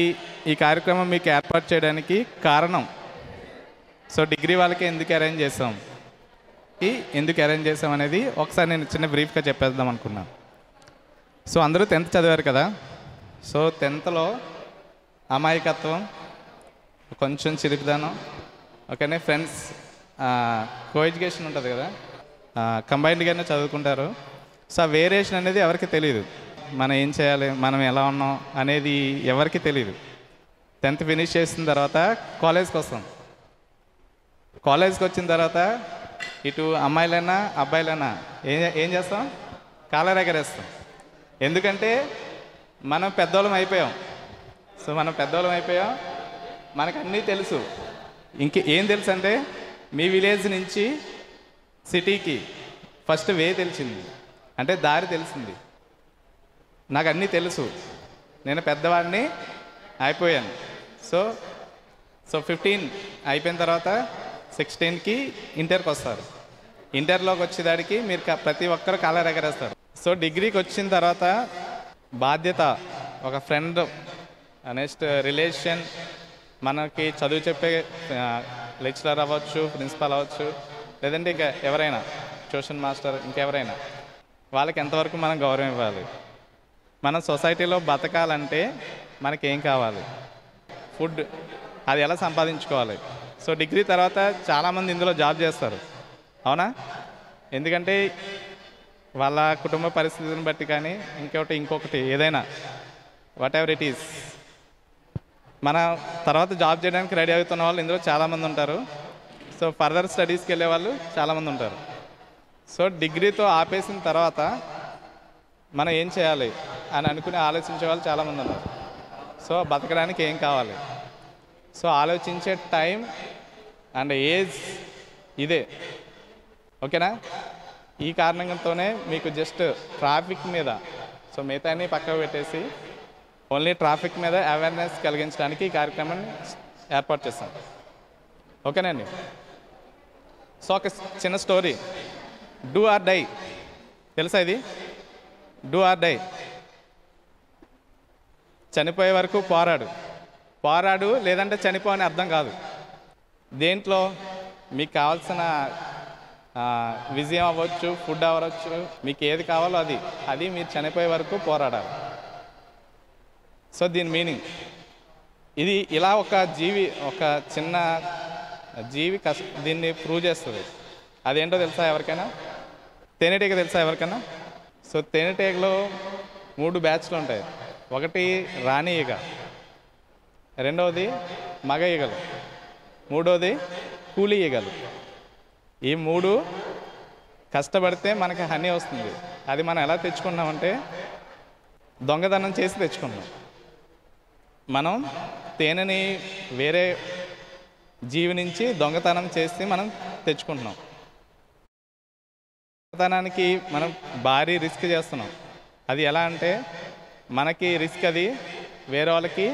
ఈ ఈ కార్యక్రమం మీకు ఏర్పాటు చేయడానికి కారణం. సో డిగ్రీ వాళ్ళకి ఎందుకు అరేంజ్ చేసాం? ఈ ఎందుకు అరేంజ్ చేసాం అనేది ఒకసారి నేను చిన్న బ్రీఫ్గా చెప్పేద్దాం అనుకున్నాను. సో అందరూ టెన్త్ చదివారు కదా? సో టెన్త్లో అమాయకత్వం కొంచెం చిరుకుదానం ఓకేనే ఫ్రెండ్స్ కో ఎడ్యుకేషన్ ఉంటుంది కదా? కంబైన్డ్గానే చదువుకుంటారు. సో ఆ వేరియేషన్ అనేది ఎవరికి తెలియదు మనం ఏం చేయాలి మనం ఎలా ఉన్నాం అనేది ఎవరికి తెలియదు టెన్త్ ఫినిష్ చేసిన తర్వాత కాలేజ్కి వస్తాం. కాలేజ్కి వచ్చిన తర్వాత ఇటు అమ్మాయిలైనా అబ్బాయిలైనా ఏం ఏం చేస్తాం? కాలర్ ఎగరేస్తాం ఎందుకంటే మనం పెద్దోళ్ళం అయిపోయాం. సో మనం పెద్దోళ్ళం అయిపోయాం. మనకు అన్నీ తెలుసు. ఇంక ఏం తెలుసు అంటే మీ విలేజ్ నుంచి సిటీకి ఫస్ట్ వే తెలిసింది. అంటే దారి తెలిసింది. నాకు అన్నీ తెలుసు. నేను పెద్దవాడిని అయిపోయాను. సో సో ఫిఫ్టీన్ అయిపోయిన తర్వాత సిక్స్టీన్కి ఇంటర్కి వస్తారు. ఇంటర్లోకి వచ్చేదానికి మీరు ప్రతి ఒక్కరు కాలర్ ఎగరేస్తారు సో డిగ్రీకి వచ్చిన తర్వాత బాధ్యత ఒక ఫ్రెండ్ నెక్స్ట్ రిలేషన్ మనకి చదువు చెప్పే లెక్చరర్ అవ్వచ్చు ప్రిన్సిపాల్ అవ్వచ్చు లేదంటే ఇంకా ఎవరైనా ట్యూషన్ మాస్టర్ ఇంకెవరైనా వాళ్ళకి ఎంతవరకు మనం గౌరవం ఇవ్వాలి? మన సొసైటీలో బతకాలంటే మనకేం కావాలి? ఫుడ్. అది ఎలా సంపాదించుకోవాలి? సో డిగ్రీ తర్వాత చాలామంది ఇందులో జాబ్ చేస్తారు. అవునా? ఎందుకంటే వాళ్ళ కుటుంబ పరిస్థితిని బట్టి కానీ ఇంకొకటి ఇంకొకటి ఏదైనా వాట్ ఎవర్ ఇట్ ఈస్ మన తర్వాత జాబ్ చేయడానికి రెడీ అవుతున్న వాళ్ళు ఇందులో చాలామంది ఉంటారు. సో ఫర్దర్ స్టడీస్కి వెళ్ళే వాళ్ళు చాలామంది ఉంటారు. సో డిగ్రీతో ఆపేసిన తర్వాత మనం ఏం చేయాలి అని అనుకుని ఆలోచించే వాళ్ళు చాలామంది ఉన్నారు. సో బతకడానికి ఏం కావాలి? సో ఆలోచించే టైం అండ్ ఏజ్ ఇదే. ఓకేనా? ఈ కారణంతోనే మీకు జస్ట్ ట్రాఫిక్ మీద సో మిగతాన్ని పక్కకు పెట్టేసి ఓన్లీ ట్రాఫిక్ మీద అవేర్నెస్ కలిగించడానికి ఈ కార్యక్రమాన్ని ఏర్పాటు చేస్తాం. ఓకేనండి సో ఒక చిన్న స్టోరీ. Do or die. తెలుసా ఇది? Do or die. చనిపోయే వరకు పోరాడు. పోరాడు లేదంటే చనిపో అని అర్థం కాదు. దేంట్లో మీకు కావాల్సిన విజయం అవ్వచ్చు ఫుడ్ అవ్వచ్చు మీకు ఏది కావాలో అది. అది మీరు చనిపోయే వరకు పోరాడాలి. సో దీని మీనింగ్. ఇది ఇలా ఒక జీవి ఒక చిన్న జీవి కష్ట దీన్ని ప్రూవ్ చేస్తుంది. అదేంటో తెలుసా ఎవరికైనా? తేనెటీగ తెలుసా ఎవరికైనా? సో తేనెటీగలో మూడు బ్యాచ్లు ఉంటాయి. ఒకటి రాణి ఈగ రెండవది మగ ఈగలు మూడవది కూలి ఈగలు. ఈ మూడు కష్టపడితే మనకి హనీ వస్తుంది. అది మనం ఎలా తెచ్చుకున్నామంటే దొంగతనం చేసి తెచ్చుకున్నాం. మనం తేనెని వేరే జీవి నుంచి దొంగతనం చేసి మనం తెచ్చుకుంటున్నాం. దొంగతనానికి మనం భారీ రిస్క్ చేస్తున్నాం. అది ఎలా అంటే మనకి రిస్క్ అది వేరే వాళ్ళకి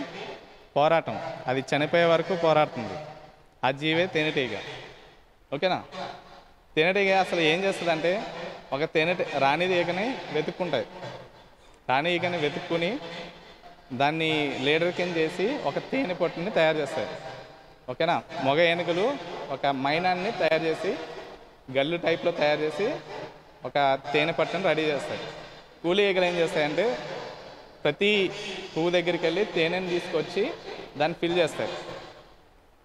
పోరాటం. అది చనిపోయే వరకు పోరాడుతుంది ఆ జీవే తేనెటీగ. ఓకేనా? తేనెటీగ అసలు ఏం చేస్తుందంటే ఒక తేనె రాణి ఈగని వెతుక్కుంటాయి. రాణి ఈగని వెతుక్కుని దాన్ని లీడర్ కింద చేసి ఒక తేనె పొట్టుని తయారు చేస్తాయి. ఓకేనా? మగ ఏనుగులు ఒక మైనాన్ని తయారు చేసి గల్లు టైప్లో తయారు చేసి ఒక తేనె పట్టును రెడీ చేస్తాయి కూలి ఈగలు ఏం చేస్తాయంటే ప్రతి పువ్వు దగ్గరికి వెళ్ళి తేనెని తీసుకొచ్చి దాన్ని ఫిల్ చేస్తాయి.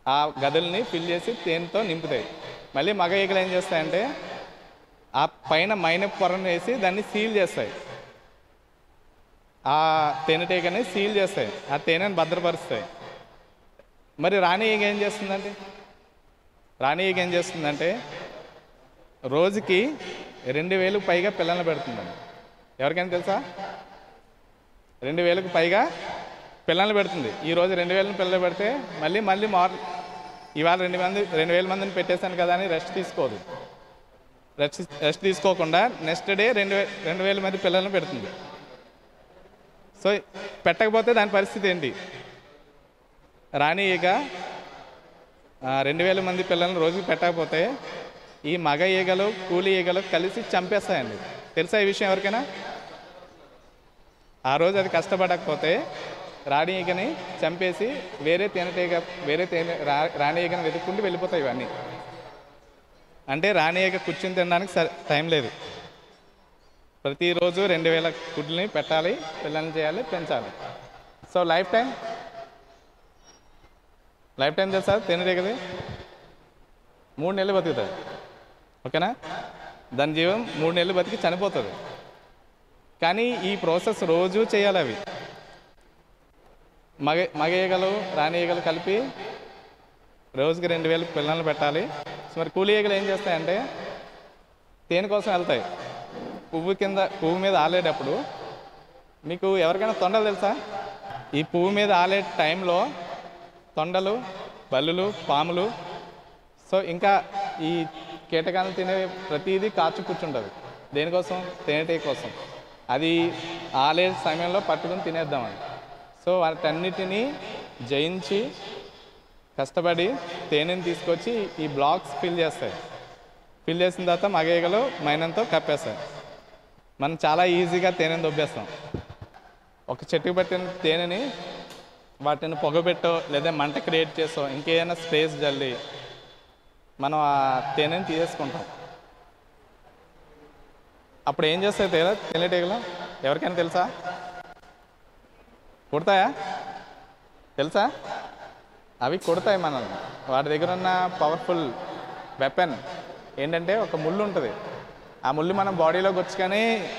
ఆ గదుల్ని ఫిల్ చేసి తేనెతో నింపుతాయి. మళ్ళీ మగ ఈగలు ఏం చేస్తాయంటే ఆ పైన మైనపు పొరను వేసి దాన్ని సీల్ చేస్తాయి. ఆ తేనెటీగని సీల్ చేస్తాయి. ఆ తేనెని భద్రపరుస్తాయి. మరి రాణి ఈగ ఏం చేస్తుందంటే? రాణి ఈగ ఏం చేస్తుందంటే రోజుకి రెండు వేలకు పైగా పిల్లల్ని పెడుతుందండి. ఎవరికైనా తెలుసా? రెండు వేలకు పైగా పిల్లల్ని పెడుతుంది. ఈరోజు రెండు వేలని పిల్లలు పెడితే మళ్ళీ మళ్ళీ మార్ ఇవాళ రెండు మంది రెండు వేల మందిని పెట్టేశాను కదా అని రెస్ట్ తీసుకోదు. రెస్ట్ రెస్ట్ తీసుకోకుండా నెక్స్ట్ డే రెండు వే రెండు వేల మంది పిల్లల్ని పెడుతుంది. సో పెట్టకపోతే దాని పరిస్థితి ఏంటి? రాణి ఇక రెండు వేల మంది పిల్లల్ని రోజుకి పెట్టకపోతే ఈ మగ ఈగలు కూలి ఈగలు కలిసి చంపేస్తాయండి. తెలుసా ఈ విషయం ఎవరికైనా? ఆ రోజు అది కష్టపడకపోతే రాణి ఈగని చంపేసి వేరే తేనెటీగ వేరే తేనె రాణి ఈగని వెతుక్కుంటూ వెళ్ళిపోతాయి ఇవన్నీ. అంటే రాణి ఈగ కూర్చుని తినడానికి సరే టైం లేదు. ప్రతిరోజు రెండు వేల గుడ్లని పెట్టాలి పిల్లల్ని చేయాలి పెంచాలి. So life time? Life time తెలుసా తేనెటీగది? మూడు నెలలు బతుకుతుంది. ఓకేనా? దాని జీవం మూడు నెలలు బతికి చనిపోతుంది. కానీ ఈ ప్రాసెస్ రోజు చేయాలి అవి. మగ మగ ఈగలు రాణి ఈగలు కలిపి రోజుకి రెండు వేలు పిల్లల్ని పెట్టాలి. సో మరి కూలి ఈగలు ఏం చేస్తాయంటే తేనె కోసం వెళ్తాయి. పువ్వు కింద పువ్వు మీద ఆలేటప్పుడు మీకు ఎవరికైనా తొండలు తెలుసా? ఈ పువ్వు మీద ఆలే టైంలో తొండలు బల్లులు పాములు. సో ఇంకా ఈ కీటకాలను తినే ప్రతిదీ కాచు కూర్చుంటుంది. దేనికోసం? తేనెటీగ కోసం. అది ఆలే సమయంలో పట్టుకుని తినేద్దామని సో వాటన్నిటినీ జయించి కష్టపడి తేనెని తీసుకొచ్చి ఈ బ్లాక్స్ ఫిల్ చేస్తాయి. ఫిల్ చేసిన తర్వాత మగేగలు మైనంతో కప్పేస్తాయి. మనం చాలా ఈజీగా తేనెని దొబ్బేస్తాం. ఒక చెట్టుకు పట్టిన తేనెని వాటిని పొగబెట్టో లేదా మంట క్రియేట్ చేసో ఇంకేదైనా స్పేస్ జల్లి మనం ఆ తేనెని తీసేసుకుంటాం. అప్పుడు ఏం చేస్తాయి తేనె? తేనెటీగలు ఎవరికైనా తెలుసా? కుడతాయా? తెలుసా? అవి కొడతాయి మనల్ని. వాటి దగ్గర ఉన్న పవర్ఫుల్ వెపన్ ఏంటంటే ఒక ముళ్ళు ఉంటుంది. ఆ ముళ్ళు మన బాడీలోకి వచ్చుకొని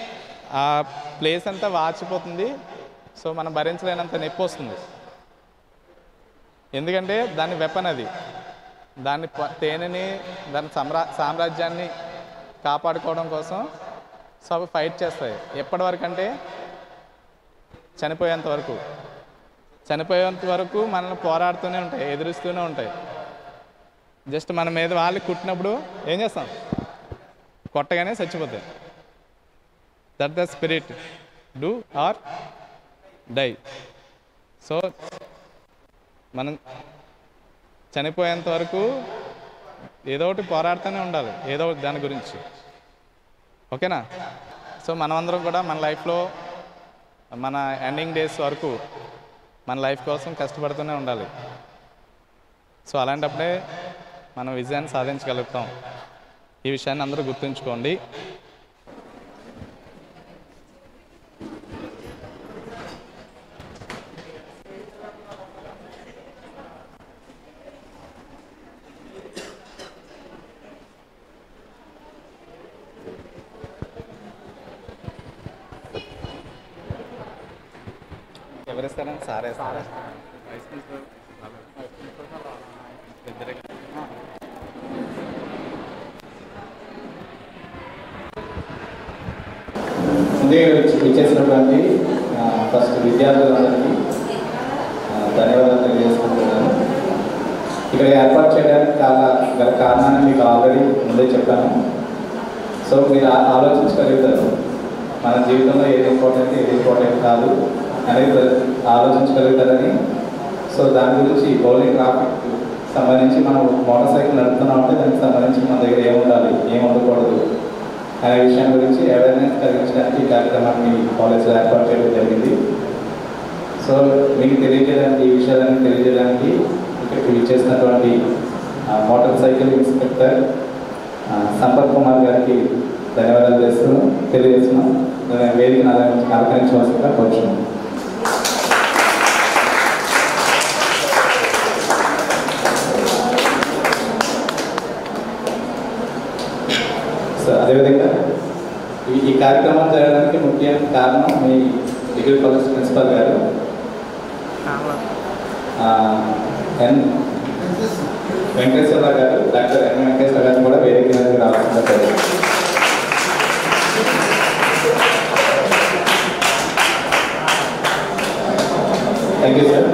ఆ ప్లేస్ అంతా వాచిపోతుంది. సో మనం భరించలేనంత నొప్పి వస్తుంది. ఎందుకంటే దాని వెపన్ అది. దాన్ని ప- తేనెని దాని సమ్రా సామ్రాజ్యాన్ని కాపాడుకోవడం కోసం సో అవి ఫైట్ చేస్తాయి. ఎప్పటి వరకు అంటే చనిపోయేంత వరకు. చనిపోయేంత వరకు మనల్ని పోరాడుతూనే ఉంటాయి ఎదురుస్తూనే ఉంటాయి. జస్ట్ మన మీద వాళ్ళు కుట్టినప్పుడు ఏం చేస్తాం? కొట్టగానే చచ్చిపోతాయి. That the spirit. Do or die. So మనం చనిపోయేంత వరకు ఏదో ఒకటి పోరాడుతూనే ఉండాలి ఏదో ఒకటి దాని గురించి. ఓకేనా? సో మనమందరం కూడా మన లైఫ్లో మన ఎండింగ్ డేస్ వరకు మన లైఫ్ కోసం కష్టపడుతూనే ఉండాలి. సో అలాంటప్పుడే మనం విజయాన్ని సాధించగలుగుతాం. ఈ విషయాన్ని అందరూ గుర్తుంచుకోండి. ఎవరిస్తారని సారే సారే ఇచ్చేసినటువంటి ఫస్ట్ విద్యార్థులందరికీ ధన్యవాదాలు తెలియజేసుకుంటున్నాను. ఇక్కడ ఏర్పాటు చేయడానికి చాలా గల కారణాన్ని మీకు ఆల్రెడీ ముందే చెప్పాను. సో మీరు ఆలోచించగలుగుతారు. మన జీవితంలో ఏది ఇంపార్టెంట్ ఏది ఇంపార్టెంట్ కాదు. అనేది ఆలోచించగలుగుతారని. సో దాని గురించి బౌలింగ్ ట్రాఫిక్ సంబంధించి మనం మోటార్ సైకిల్ నడుపుతున్నాం అంటే దానికి సంబంధించి మన దగ్గర ఏం ఉండాలి ఏం ఉండకూడదు అనే విషయం గురించి అవేర్నెస్ కలిగించడానికి ఈ కార్యక్రమాన్ని కాలేజ్లో ఏర్పాటు చేయడం జరిగింది. సో మీకు తెలియజేయడానికి ఈ విషయాలను తెలియజేయడానికి ఇక్కడికి ఇచ్చేసినటువంటి motorcycle inspector Sampath Kumar గారికి ధన్యవాదాలు చేస్తున్నాం తెలియజేస్తున్నాం. నేను వేదికను అలంకరించి అలంకరించవలసిందిగా కోరుచున్నాం అదేవిధంగా ఈ ఈ కార్యక్రమం జరగడానికి ముఖ్య కారణం మీ డిగ్రీ కాలేజ్ ప్రిన్సిపల్ గారు ఎన్ వెంకటేశ్వర గారు డాక్టర్ ఎన్ వెంకటేశ్వర గారు కూడా వేదిక మీదకి రావాల్సిందిగా థ్యాంక్ యూ సార్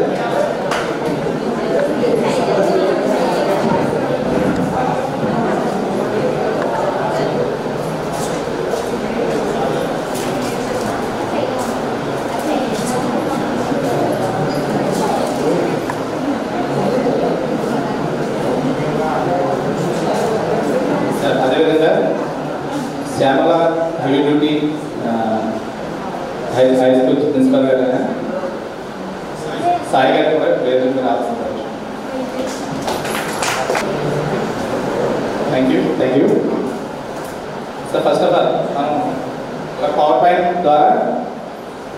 అదేవిధంగా శ్యామల హెవీ డ్యూటీ ఆ, హై హై స్కూల్ ప్రిన్సిపల్ గారు వేరే రావాల్సింది thank you thank you so first of all మనం ఒక పవర్ పాయింట్ ద్వారా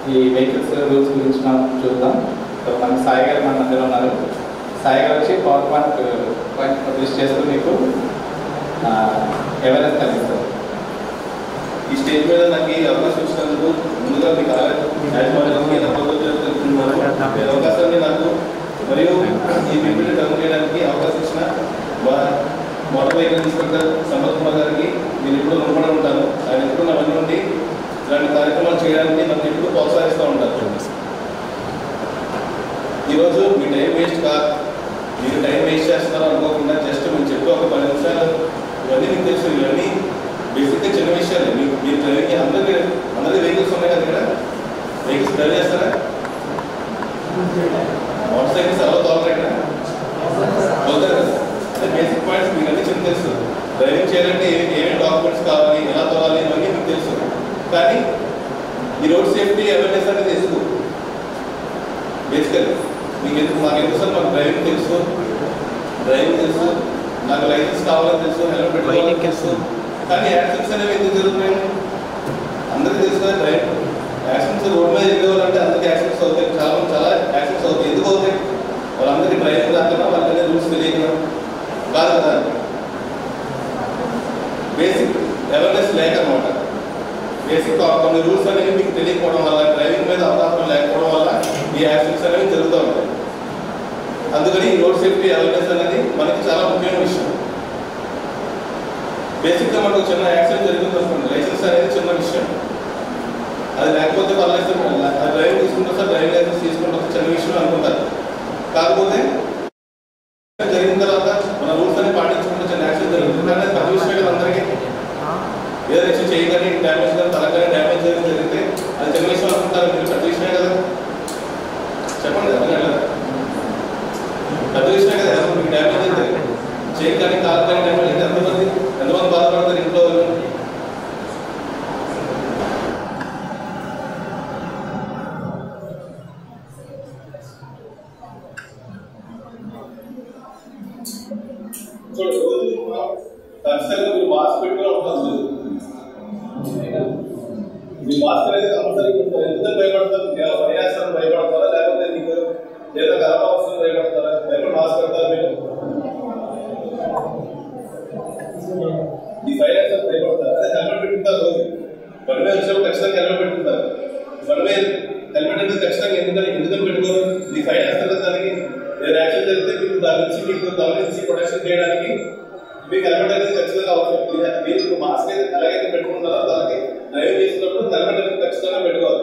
ఈ వెహికల్స్ రూల్స్ గురించి మనం చూద్దాం సో మన సాయి గారు మన మధ్యలో ఉన్నారు సాయి గారు వచ్చి పవర్ పాయింట్ పాయింట్ పబ్లిష్ చేస్తూ మీకు అవేర్నెస్ కలిగిస్తారు ఈ స్టేజ్ మీద నాకు ఈ అవకాశం ఇచ్చినందుకు ముందుగా మీకు యాజమాన్యానికి నా కృతజ్ఞతలు తెలుపుతున్నాను. ఈ అవకాశాన్ని నాకు మరియు ఈ పిపిటి రన్ చేయడానికి అవకాశం ఇచ్చిన మా motor vehicle inspector Sampath Kumar గారికి నేను ఎప్పుడు రుణపడి ఉంటాను. ఆయన ఎప్పుడు నా వెంట నుండి ఇలాంటి కార్యక్రమాలు చేయడానికి నన్ను ఎప్పుడు ప్రోత్సహిస్తూ ఉంటారు. ఈరోజు మీ టైం వేస్ట్ కాదు. మీరు టైం వేస్ట్ చేస్తున్నారు అనుకోకుండా జస్ట్ మేము చెప్పి ఒక పది నిమిషాలు ఇవన్నీ మీకు తెలుసు. ఇవన్నీ బేసిక్గా చిన్న విషయాలు. మీకు మీరు డ్రైవింగ్ అందరికీ అందరి వెహికల్స్ ఉన్నాయి కదా ఇక్కడ? వెహికల్స్ డ్రైవ్ చేస్తారా? మోటార్ సైకిల్స్ ఎలా తోలరా ఇక్కడ? తోలుతారు కదా. అదే బేసిక్ పాయింట్స్ మీకు అన్ని చిన్న తెలుసు. డ్రైవింగ్ చేయాలంటే ఏమి ఏమేమి డాక్యుమెంట్స్ కావాలి ఎలా తోలాలి ఇవన్నీ మీకు తెలుసు. కానీ ఈ రోడ్ సేఫ్టీ అవేర్నెస్ అనేది ఎందుకు బేసికల్ మీకు ఎందుకు మాకు ఎందుకు సార్ మాకు డ్రైవింగ్ తెలుసు? డ్రైవింగ్ తెలుసు. నాకు లైసెన్స్ కావాలని తెలుసు హెల్మెట్ పెట్టుకోవాలని తెలుసు. కానీ యాక్సిడెంట్స్ అనేవి ఎందుకు జరుగుతున్నాయి అందరికీ తెలుసు కదా డ్రైవ్ యాక్సిడెంట్స్ రోడ్ మీద వెళ్ళేవాళ్ళంటే అందరికీ యాక్సిడెంట్స్ అవుతాయి. చాలా మంది చాలా యాక్సిడెంట్స్ అవుతాయి. ఎందుకు అవుతాయి? వాళ్ళందరికీ డ్రైవింగ్ రాకుండా వాళ్ళకి రూల్స్ తెలియకుండా కాదు కదా? బేసిక్ అవేర్నెస్ లేకనమాట. బేసిక్ కొన్ని రూల్స్ అనేవి మీకు తెలియకపోవడం వల్ల డ్రైవింగ్ మీద అవగాహన లేకపోవడం వల్ల ఈ యాక్సిడెంట్స్ అనేవి జరుగుతూ ఉంటాయి. అందుకని ఈ రోడ్ సేఫ్టీ అవేర్నెస్ అనేది మనకి చాలా ముఖ్యమైన విషయం. బేసిక్గా మనకు చిన్న యాక్సిడెంట్ జరిగింది లైసెన్స్ అనేది చిన్న విషయం. అది లేకపోతే పర్లేదు అది డ్రైవింగ్ తీసుకుంటే సార్ డ్రైవింగ్ లైసెన్స్ తీసుకుంటే ఒక చిన్న విషయం అనుకుంటారు కాకపోతే జరిగిన తర్వాత మన రూల్స్ అన్ని పాటించుకుంటే చిన్న యాక్సిడెంట్ జరుగుతుంది కానీ అది పెద్ద విషయం కదా అందరికీ ఏదైనా ఇచ్చి చేయి కానీ డ్యామేజ్ కానీ తల కానీ డ్యామేజ్ చేయడం జరిగితే అది చిన్న విషయం అనుకుంటారు మీరు పెద్ద విషయమే కదా చెప్పండి అర్థం కాలేదా? పెద్ద విషయమే కదా ఏమన్నా మీకు డ్యామేజ్ అయితే చేయి కానీ కాలు కానీ డ్యామేజ్ అయితే ఎంతమంది ఎంతమంది బాధపడతారు ఇంట్లో వాళ్ళు చూడండి రోజు ఖచ్చితంగా మీరు మాస్క్ పెట్టుకుని ఉంటుంది మీ మాస్క్ అనేది కంపల్సరీ ఉంటుంది ఎందుకు భయపడతారు నేను ప్రయాసాలు భయపడతారా లేకపోతే మీకు ఏదో కరోనా వస్తుంది భయపడతారా భయపడి మాస్క్ పెడతారా మీరు ఈ ఫైనాన్స్ భయపడతారు అదే హెల్మెట్ పెట్టుకుంటారు రోజు వన్ వే వచ్చినప్పుడు ఖచ్చితంగా హెల్మెట్ పెట్టుకుంటారు వన్ వే హెల్మెట్ అనేది ఖచ్చితంగా ఎందుకని ఎందుకని పెట్టుకోరు ఈ ఫైనాన్స్ కదా దానికి ఏదైనా యాక్షన్ జరిగితే మీకు దాని నుంచి మీకు దాని నుంచి ప్రొటెక్షన్ చేయడానికి మీకు హెల్మెట్ అనేది ఖచ్చితంగా అవసరం ఇది- మీరు మాస్క్ అయితే ఎలాగైతే పెట్టుకుంటారో దానికి డ్రైవ్ చేసినప్పుడు హెల్మెట్ అనేది ఖచ్చితంగా పెట్టుకోవాలి.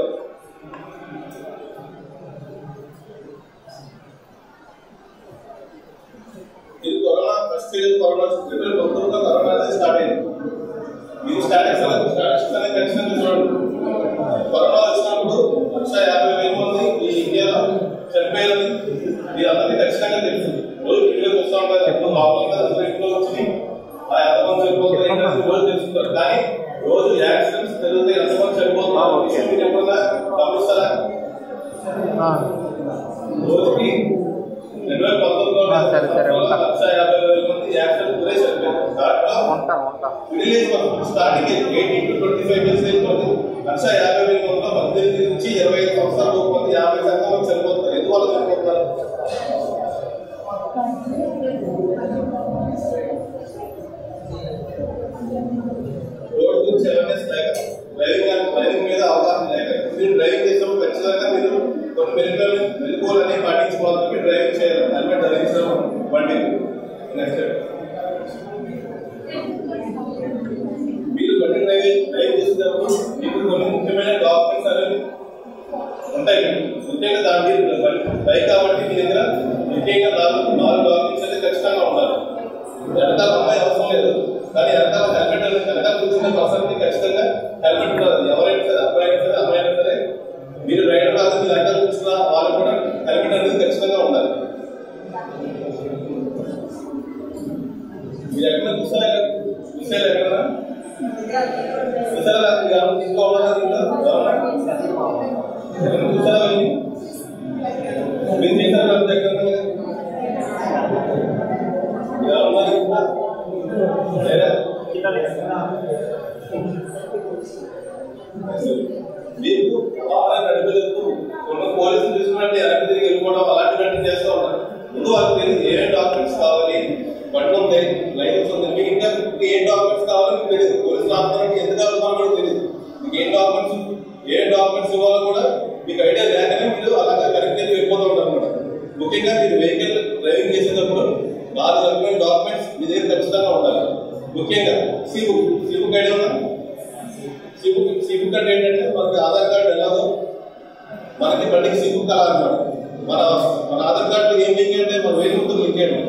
ఆధార్ కార్డు ఏం లింక్ అంటే మన వేలు ముందు లింక్ చేయండి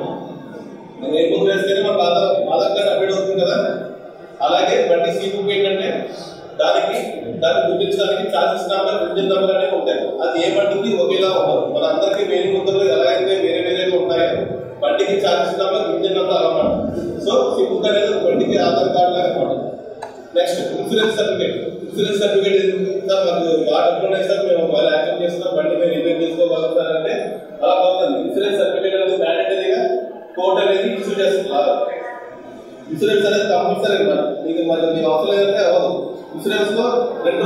మన వేలు ముందు వేస్తేనే మనకు ఆధార్ ఆధార్ కార్డు అప్డేట్ అవుతుంది కదా? అలాగే బండి సి బుక్ ఏంటంటే దానికి దాన్ని గుర్తించడానికి ఛార్జెస్ నెంబర్ ఇంజిన్ నెంబర్ అనేవి ఉంటాయి. అది ఏ బండికి ఒకేలా ఉండదు. మన అందరికీ వేలు ముద్రలు ఎలా అయితే వేరే వేరేగా ఉంటాయో బండికి ఛార్జెస్ నెంబర్ ఇంజిన్ నెంబర్ అన్నమాట సో సి బుక్ అనేది ఒక బండికి ఆధార్ కార్డు లాగా అనమాట next insurance certificate. Insurance certificate sir మాకు బాగా డబ్బులు ఉన్నాయి సార్ మేము ఒకవేళ యాక్షన్ చేస్తున్నాం బండి మేము రిపేర్ చేసుకోగలం సార్ అంటే అలా పోతుంది ఇన్సూరెన్స్ సర్టిఫికేట్ అనేది మ్యాండేటరీగా కోర్ట్ అనేది ఇష్యూ చేస్తున్నారు ఇన్సూరెన్స్ అనేది కంపల్సరీ అనమాట మీకు మరి మీకు అవసరం అయితే అవ్వదు. ఇన్సూరెన్స్లో రెండు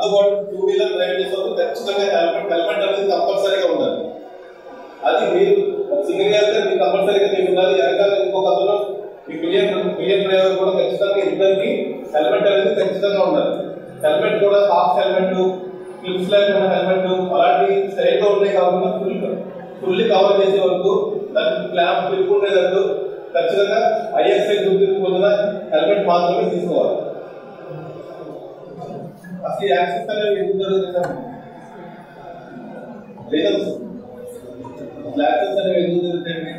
అందుబాటు టూ వీలర్ డ్రైవ్ చేసేటప్పుడు ఖచ్చితంగా హెల్మెట్ హెల్మెట్ అనేది కంపల్సరీగా ఉండాలి. అది మీరు సింగిల్ వెళ్తే మీకు కంపల్సరీగా మీకు ఉండాలి. వెనకాల ఇంకొక అతను మీ పిలియన్ పిలియన్ డ్రైవర్ కూడా ఖచ్చితంగా ఇద్దరికి హెల్మెట్ అనేది ఖచ్చితంగా ఉండాలి. హెల్మెట్ కూడా హాఫ్ హెల్మెట్ క్లిప్స్ లేకుండా హెల్మెట్ అలాంటి సరిగ్గా ఉన్నాయి కాకుండా ఫుల్ ఫుల్లీ కవర్ చేసే వరకు దానికి క్లాంప్ క్లిప్ ఉండేటట్టు ఖచ్చితంగా ఐఎస్ఐ గుర్తింపు పొందిన హెల్మెట్ మాత్రమే తీసుకోవాలి. అసలు యాక్సెస్ అనేది ఎందుకు జరుగుతుంది రీజన్స్ యాక్సెస్ అనేవి ఎందుకు జరుగుతాయండి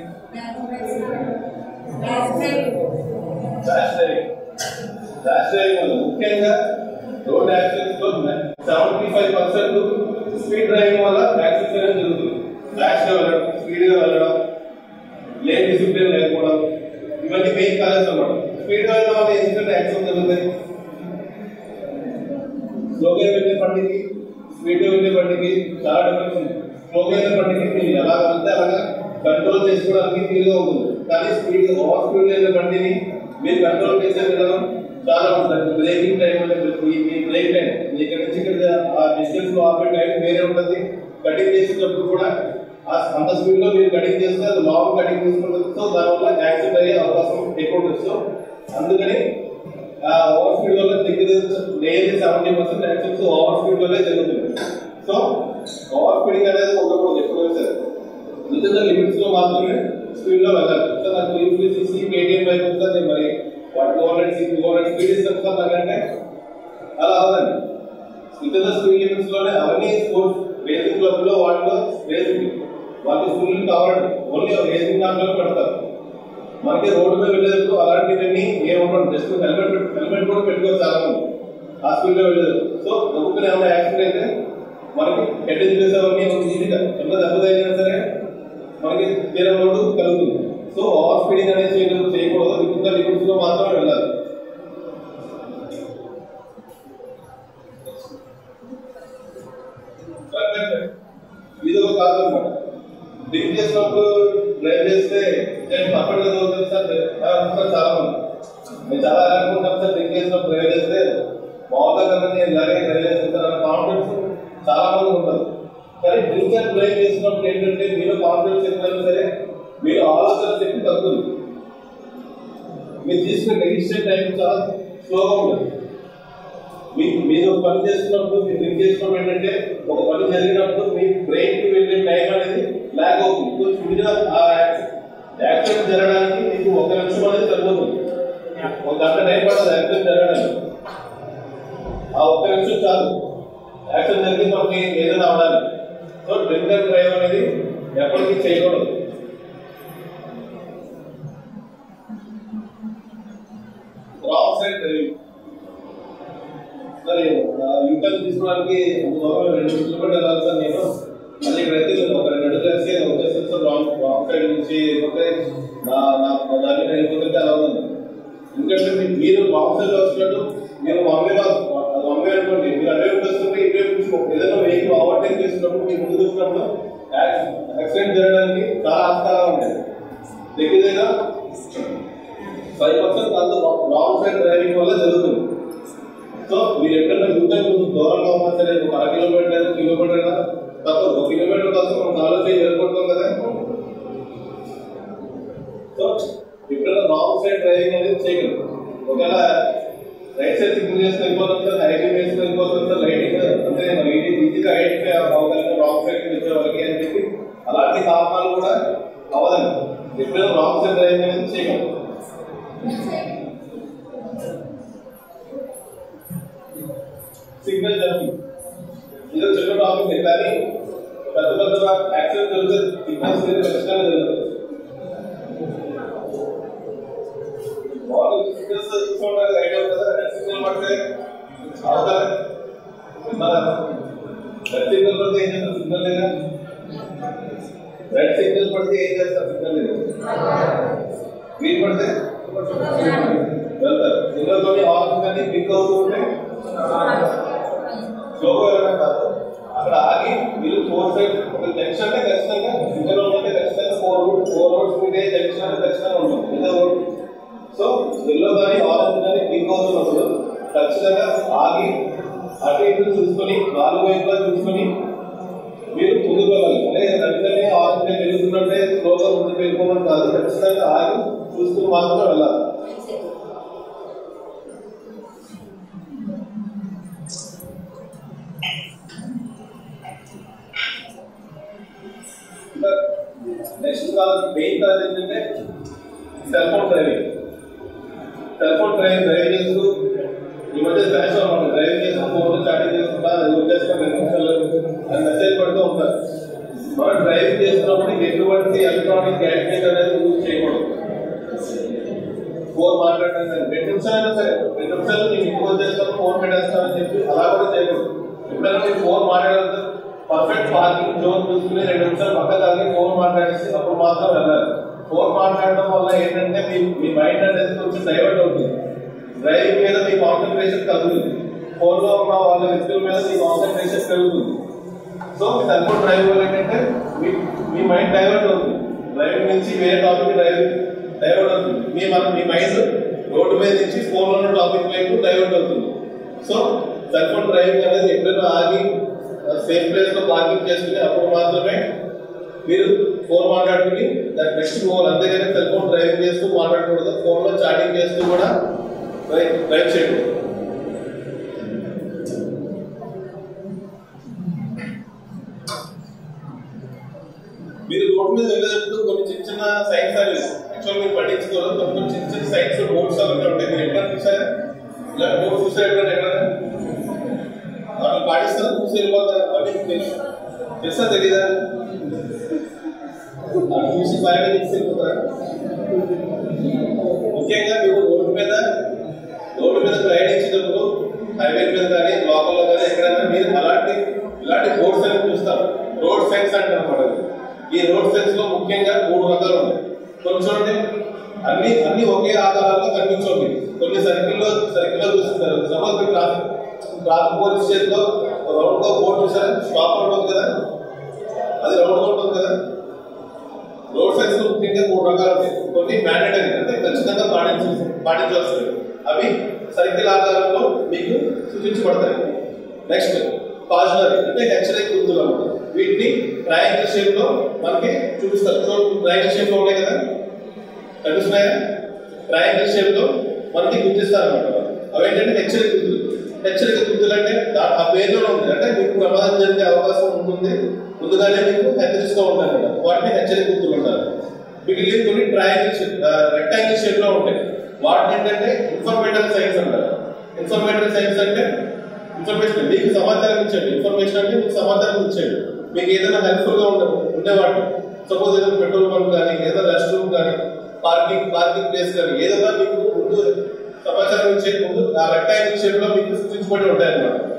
ర్యాష్ డ్రైవింగ్ ర్యాష్ డ్రైవింగ్ వల్ల ముఖ్యంగా road యాక్సిడెంట్స్లో seventy five percent speed driving వల్ల యాక్సిడెంట్స్ అనేది జరుగుతుంది. ర్యాష్గా వెళ్ళడం స్పీడ్గా వెళ్ళడం లేన్ డిసిప్లిన్ లేకపోవడం ఇవన్నీ మెయిన్ కాలేజ్ అన్నమాట. స్పీడ్గా వెళ్ళడం వల్ల ఎందుకంటే యాక్సిడెంట్ జరుగుతాయి స్లోగా వెళ్ళే బండికి స్పీడ్ వెళ్ళే బండికి చాలా డిఫరెన్స్ మీరు ఎలా వెళ్తే అలాగా కంట్రోల్ చేసుకోవడానికి వీలుగా ఉంటుంది. కానీ స్పీడ్ ఓవర్ స్పీడ్ వెళ్ళే బండిని మీరు కంట్రోల్ చేసే విధానం చాలా ఉంటుంది. బ్రేకింగ్ టైం అనేది మీ బ్రేక్ టైం మీ ఇక్కడ నుంచి ఇక్కడ ఆ డిస్టెన్స్లో ఆపే టైం వేరే ఉంటుంది. కటింగ్ చేసేటప్పుడు కూడా ఆ అంత స్పీడ్లో మీరు కటింగ్ చేస్తే లాంగ్ కటింగ్ చేసుకుంటుంది సో దానివల్ల యాక్సిడెంట్ అయ్యే అవకాశం ఎక్కువ ఉంటుంది. సో అందుకని ఓవర్ స్పీడ్ వల్ల దగ్గర daily seventy percent accidents over speed వల్లే జరుగుతుంది సో ఓవర్ స్పీడింగ్ అనేది ఉండకూడదు ఎప్పుడైనా సరే నిజంగా లిమిట్స్లో మాత్రమే స్పీడ్లో వెళ్ళాలి సో నాకు త్రీ సిక్స్టీ కేటీఎం బైక్ ఉంటుంది మరి వాటి two hundred six two hundred speed ఇస్తాను సార్ నాకంటే అలా అవదండి ఇంటర్నల్ స్పీడ్ లిమిట్స్లోనే అవన్నీ స్పోర్ట్స్ రేసింగ్ క్లబ్లో వాటిలో రేసింగ్ వాళ్ళకి ఫుల్ కావాలి ఓన్లీ రేసింగ్ దాంట్లో పెడతారు మనకి రోడ్డు మీద వెళ్ళేటప్పుడు అలాంటివన్నీ ఏమన్నా జస్ట్ హెల్మెట్ హెల్మెట్ కూడా పెట్టుకోవచ్చు చాలా మంది ఆ స్పీడ్ సో గొప్పగా ఏమైనా యాక్సిడెంట్ అయితే మనకి హెడ్ ఇంజరీస్ అవన్నీ ఈజీగా చిన్న దెబ్బతైనా సరే మనకి తీరం రోడ్డు కలుగుతుంది. సో ఓవర్ స్పీడింగ్ అనేది చేయలేదు చేయకూడదు. విత్ ద లో మాత్రమే వెళ్ళాలి. ఇది ఒక కాదు అనమాట డ్రింక్ చేసినప్పుడు డ్రైవ్ చేస్తే నేను పర్ఫెక్ట్ అవుతుంది సార్ ఆ, అనుకుంటారు చాలా మంది నేను చాలా అనుకుంటాను సార్ డ్రింక్ చేసినప్పుడు డ్రైవ్ చేస్తే మామూలుగా కదా నేను ఇలాగే డ్రైవ్ చేస్తాను అనే కాన్ఫిడెన్స్ చాలా మంది ఉంటారు కానీ డ్రింక్ అండ్ డ్రైవ్ చేసినప్పుడు ఏంటంటే మీలో కాన్ఫిడెన్స్ ఎక్కువైనా సరే మీరు ఆలోచన శక్తి తగ్గుతుంది మీరు తీసుకునే డెసిషన్ టైం చాలా స్లోగా ఉంటుంది మీ మీరు ఒక పని చేస్తున్నప్పుడు మీరు డ్రింక్ చేసినప్పుడు ఏంటంటే ఒక పని జరిగినప్పుడు మీ బ్రెయిన్కి వెళ్ళే టైం అనేది లాగ్ అవుతుంది కొంచెం విడిగా ఆ యాక్సిడెంట్ జరగడానికి మీకు ఒక నిమిషం అనేది సరిపోతుంది ఒక గంట టైం పడుతుంది యాక్సిడెంట్ జరగడానికి ఆ ఒక్క నిమిషం చాలు యాక్సిడెంట్ జరిగి మనకి ఏదైనా అవ్వాలి సో డ్రింక్ అండ్ డ్రైవ్ అనేది ఎప్పటికీ చేయకూడదు రాంగ్ సైడ్ డ్రైవింగ్ సరే యూటర్న్ తీసుకోవడానికి రెండు కిలోమీటర్లు వెళ్ళాలి నేను. మళ్ళీ ఒక రెండు కలిసి వచ్చేస్తాను సార్ రాంగ్ రాంగ్ సైడ్ నుంచి వెళ్ళిపోతే నా నా దాన్ని వెళ్ళిపోతే అలా ఉంది ఎందుకంటే మీరు రాంగ్ సైడ్ వచ్చినట్టు నేను వన్ వే అనుకోండి. మీరు అదే వస్తుంటే ఇవే ఏదైనా వెహికల్ ఓవర్టేక్ చేసినప్పుడు మీ ముందు వచ్చినప్పుడు యాక్సిడెంట్ జరగడానికి చాలా ఆస్కారం ఉండేది దగ్గర five percent wrong side driving వల్ల జరుగుతుంది. సో మీరు ఎక్కడైనా యూటర్న్ కొంచెం దూరంగా ఉన్నా సరే ఒక అర కిలోమీటర్ అయినా కిలోమీటర్ అయినా తప్ప ఒక కిలోమీటర్ కోసం మనం ఆలోచన వెళ్ళిపోతాం కదా? సో ఎక్కడైనా రాంగ్ సైడ్ డ్రైవింగ్ అనేది చేయగలరు ఒకవేళ రైట్ సైడ్ సిగ్నల్ చేసి వెళ్ళిపోతుంది సార్ హైవే వేసి వెళ్ళిపోతుంది సార్ లైటింగ్ అంటే లైటింగ్ ఈజీగా ఐడెంటిఫై అవ్వగలిగిన రాంగ్ సైడ్ వచ్చే వాళ్ళకి అని చెప్పి అలాంటి సాధనాలు కూడా అవ్వదండి ఎప్పుడైనా రాంగ్ సైడ్ డ్రైవింగ్ అనేది చేయగలరు సిగ్నల్ జంపింగ్ ఇది ఒక చిన్న టాపిక్ కానీ పెద్ద పెద్ద యాక్సిడెంట్ జరిగితే సిగ్నల్స్ మీద ఖచ్చితంగా జరుగుతుంది వాళ్ళు సిగ్నల్స్ చూసుకోవడానికి రైట్ అవుతుంది రెడ్ సిగ్నల్ పడితే అవుతారా రెడ్ సిగ్నల్ పడితే ఏం చేస్తారు సిగ్నల్ లేదా రెడ్ సిగ్నల్ పడితే ఏం చేస్తారు సిగ్నల్ లేదా గ్రీన్ పడితే వెళ్తారు సిగ్నల్ తోటి ఆఫ్ కానీ క్లిక్ అవుతూ ఉంటే స్లోగా వెళ్ళడం కాదు. అక్కడ ఆగి మీరు ఫోర్ సైడ్ జంక్షన్ అంటే ఖచ్చితంగా సిగ్నల్ అంటే ఖచ్చితంగా ఫోర్ రూట్ ఫోర్ రోడ్స్ మీదే జంక్షన్ అంటే ఖచ్చితంగా ఉంటుంది. పెద్ద రోడ్ సో ఎల్లో కానీ ఆరెంజ్ కానీ పింక్ అవుతున్నప్పుడు ఖచ్చితంగా ఆగి అటు ఇటు చూసుకొని నాలుగు వైపులా చూసుకొని మీరు ముందుకు వెళ్ళాలి అంటే వెంటనే ఆరెంజ్ వెళ్తున్నట్టే స్లోగా ముందుకు వెళ్ళిపోవడం కాదు. ఖచ్చితంగా ఆగి చూసుకుని మాత్రమే వెళ్ళాలి. నెక్స్ట్ కాదు మెయిన్ కాదు ఏంటంటే cell phone driving cell phone driving driving చేస్తూ ఈ మధ్య ఫ్యాషన్ ఉంటుంది డ్రైవింగ్ చేస్తూ ఫోన్ చాటింగ్ చేసుకుంటా అది వచ్చేసుకొని అది మెసేజ్ పడుతూ ఉంటారు. మనం డ్రైవింగ్ చేస్తున్నప్పుడు ఎటువంటి ఎలక్ట్రానిక్ గ్యాడ్జెట్ అనేది యూజ్ చేయకూడదు. ఫోన్ మాట్లాడడం కానీ రెండు నిమిషాలైనా సరే రెండు నిమిషాలు నేను ఇంటికి వచ్చేస్తాను ఫోన్ పెట్టేస్తానని చెప్పి అలా కూడా చేయకూడదు. ఎప్పుడైనా మీరు ఫోన్ మాట్లాడాలంటే పర్ఫెక్ట్ పార్కింగ్ జోన్ చూసుకుని రెండు నిమిషాలు పక్క తాగి ఫోన్ మాట్లాడేసి అప్పుడు మాత్రం వెళ్ళాలి. ఫోన్ మాట్లాడడం వల్ల ఏంటంటే మీ మీ మైండ్ అనేది కొంచెం డైవర్ట్ అవుతుంది. డ్రైవింగ్ మీద మీ కాన్సన్ట్రేషన్ కలుగుతుంది ఫోన్లో ఉన్న వాళ్ళ వ్యక్తుల మీద మీ కాన్సన్ట్రేషన్ పెరుగుతుంది. సో మీ తక్కువ డ్రైవ్ వల్ల ఏంటంటే మీ మీ మైండ్ డైవర్ట్ అవుతుంది. డ్రైవింగ్ నుంచి వేరే టాపిక్ డ్రైవింగ్ డైవర్ట్ అవుతుంది. మీ మన మీ మైండ్ రోడ్డు మీద నుంచి ఫోన్లో ఉన్న టాపిక్ వైపు డైవర్ట్ అవుతుంది. సో సెల్ ఫోన్ డ్రైవింగ్ అనేది ఎప్పుడైనా ఆగి సేఫ్ ప్లేస్లో పార్కింగ్ చేసుకుని అప్పుడు మాత్రమే మీరు ఫోన్ మాట్లాడుకుని దాని నెక్స్ట్ పోవాలి అంతేగాని సెల్ ఫోన్ డ్రైవింగ్ చేస్తూ మాట్లాడకూడదు. ఫోన్లో చాటింగ్ చేస్తూ కూడా డ్రైవ్ డ్రైవ్ చేయకూడదు. మీరు రోడ్ మీద వెళ్ళేటప్పుడు కొన్ని చిన్న చిన్న సైన్స్ అవి యాక్చువల్ మీరు పట్టించుకోవాలి కొన్ని చిన్న చిన్న సైన్స్ బోర్డ్స్ అవి ఉంటాయి. మీరు ఎక్కడ చూసారా? ఇలా బోర్డ్ చూసారు ఎక్కడ ఎక్కడ అక్కడ పాటిస్తారు చూసి వెళ్ళిపోతారు అవన్నీ మీకు తెలుసు తెలుసా తెలీదా అక్కడ చూసి బయట తీసి వెళ్ళిపోతారు ముఖ్యంగా మీరు రోడ్డు మీద రోడ్డు మీద ప్రయాణించేటప్పుడు హైవే మీద కానీ లోకల్లో కానీ ఎక్కడైనా మీరు అలాంటి ఇలాంటి రోడ్ సైన్స్ చూస్తారు రోడ్ సైన్స్ అంటారు అన్నమాట ఈ రోడ్ సైన్స్లో ముఖ్యంగా మూడు రకాలు ఉన్నాయి కొన్ని చూడండి అన్ని అన్ని ఒకే ఆకారాల్లో కనిపించండి కొన్ని సర్కిల్లో సర్కిల్లో చూస్తారు సపోజ్ మీరు ట్రాఫిక్ ట్రాఫిక్ పోలీస్ చేతిలో రౌండ్గా బోర్డు చూసారా స్టాప్ ఉంటుంది కదా? అది రౌండ్గా ఉంటుంది కదా? రోడ్ సైన్స్లో ముఖ్యంగా మూడు రకాలు కొన్ని మ్యాండేటరీ అంటే ఖచ్చితంగా పాటించాల్సి పాటించాల్సింది అవి సర్కిల్ ఆకారంలో మీకు సూచించబడతాయి. నెక్స్ట్ పాజినరీ అంటే హెచ్చరిక గుర్తులు వీటిని ట్రయాంగిల్ షేప్లో మనకి చూపిస్తారు. చూడండి ట్రయాంగిల్ షేప్లో ఉన్నాయి కదా? కనిపిస్తున్నాయా? ట్రయాంగిల్ షేప్లో మనకి గుర్తిస్తారు అన్నమాట అవి ఏంటంటే హెచ్చరిక గుర్తులు. హెచ్చరిక గుర్తులు అంటే ఆ పేరులో ఉంటుంది అంటే మీకు ప్రమాదం జరిగే అవకాశం ఉంటుంది. ముందుగానే మీకు హెచ్చరిస్తూ ఉంటారు. వాటిని హెచ్చరిక గుర్తులు ఉంటారు మిగిలిన కొన్ని ట్రయాంగిల్ షేప్ రెక్టాంగిల్ షేప్లో ఉంటాయి. వాటిని ఏంటంటే ఇన్ఫర్మేటరీ సైన్స్ అంటారు. ఇన్ఫర్మేటరీ సైన్స్ అంటే ఇన్ఫర్మేషన్. మీకు సమాచారం ఇచ్చండి ఇన్ఫర్మేషన్ అంటే మీకు సమాచారం ఇచ్చండి మీకు ఏదైనా హెల్ప్ఫుల్గా ఉండే ఉండేవాడు సపోజ్ ఏదైనా పెట్రోల్ బంక్ కానీ ఏదైనా రెస్ట్ రూమ్ కానీ పార్కింగ్ పార్కింగ్ ప్లేస్ కానీ ఏదైనా మీకు ముందు సమాచారం ఇచ్చే ముందు ఆ రెక్టాంగిల్ షేప్లో మీకు సూచించబడి ఉంటాయి అన్నమాట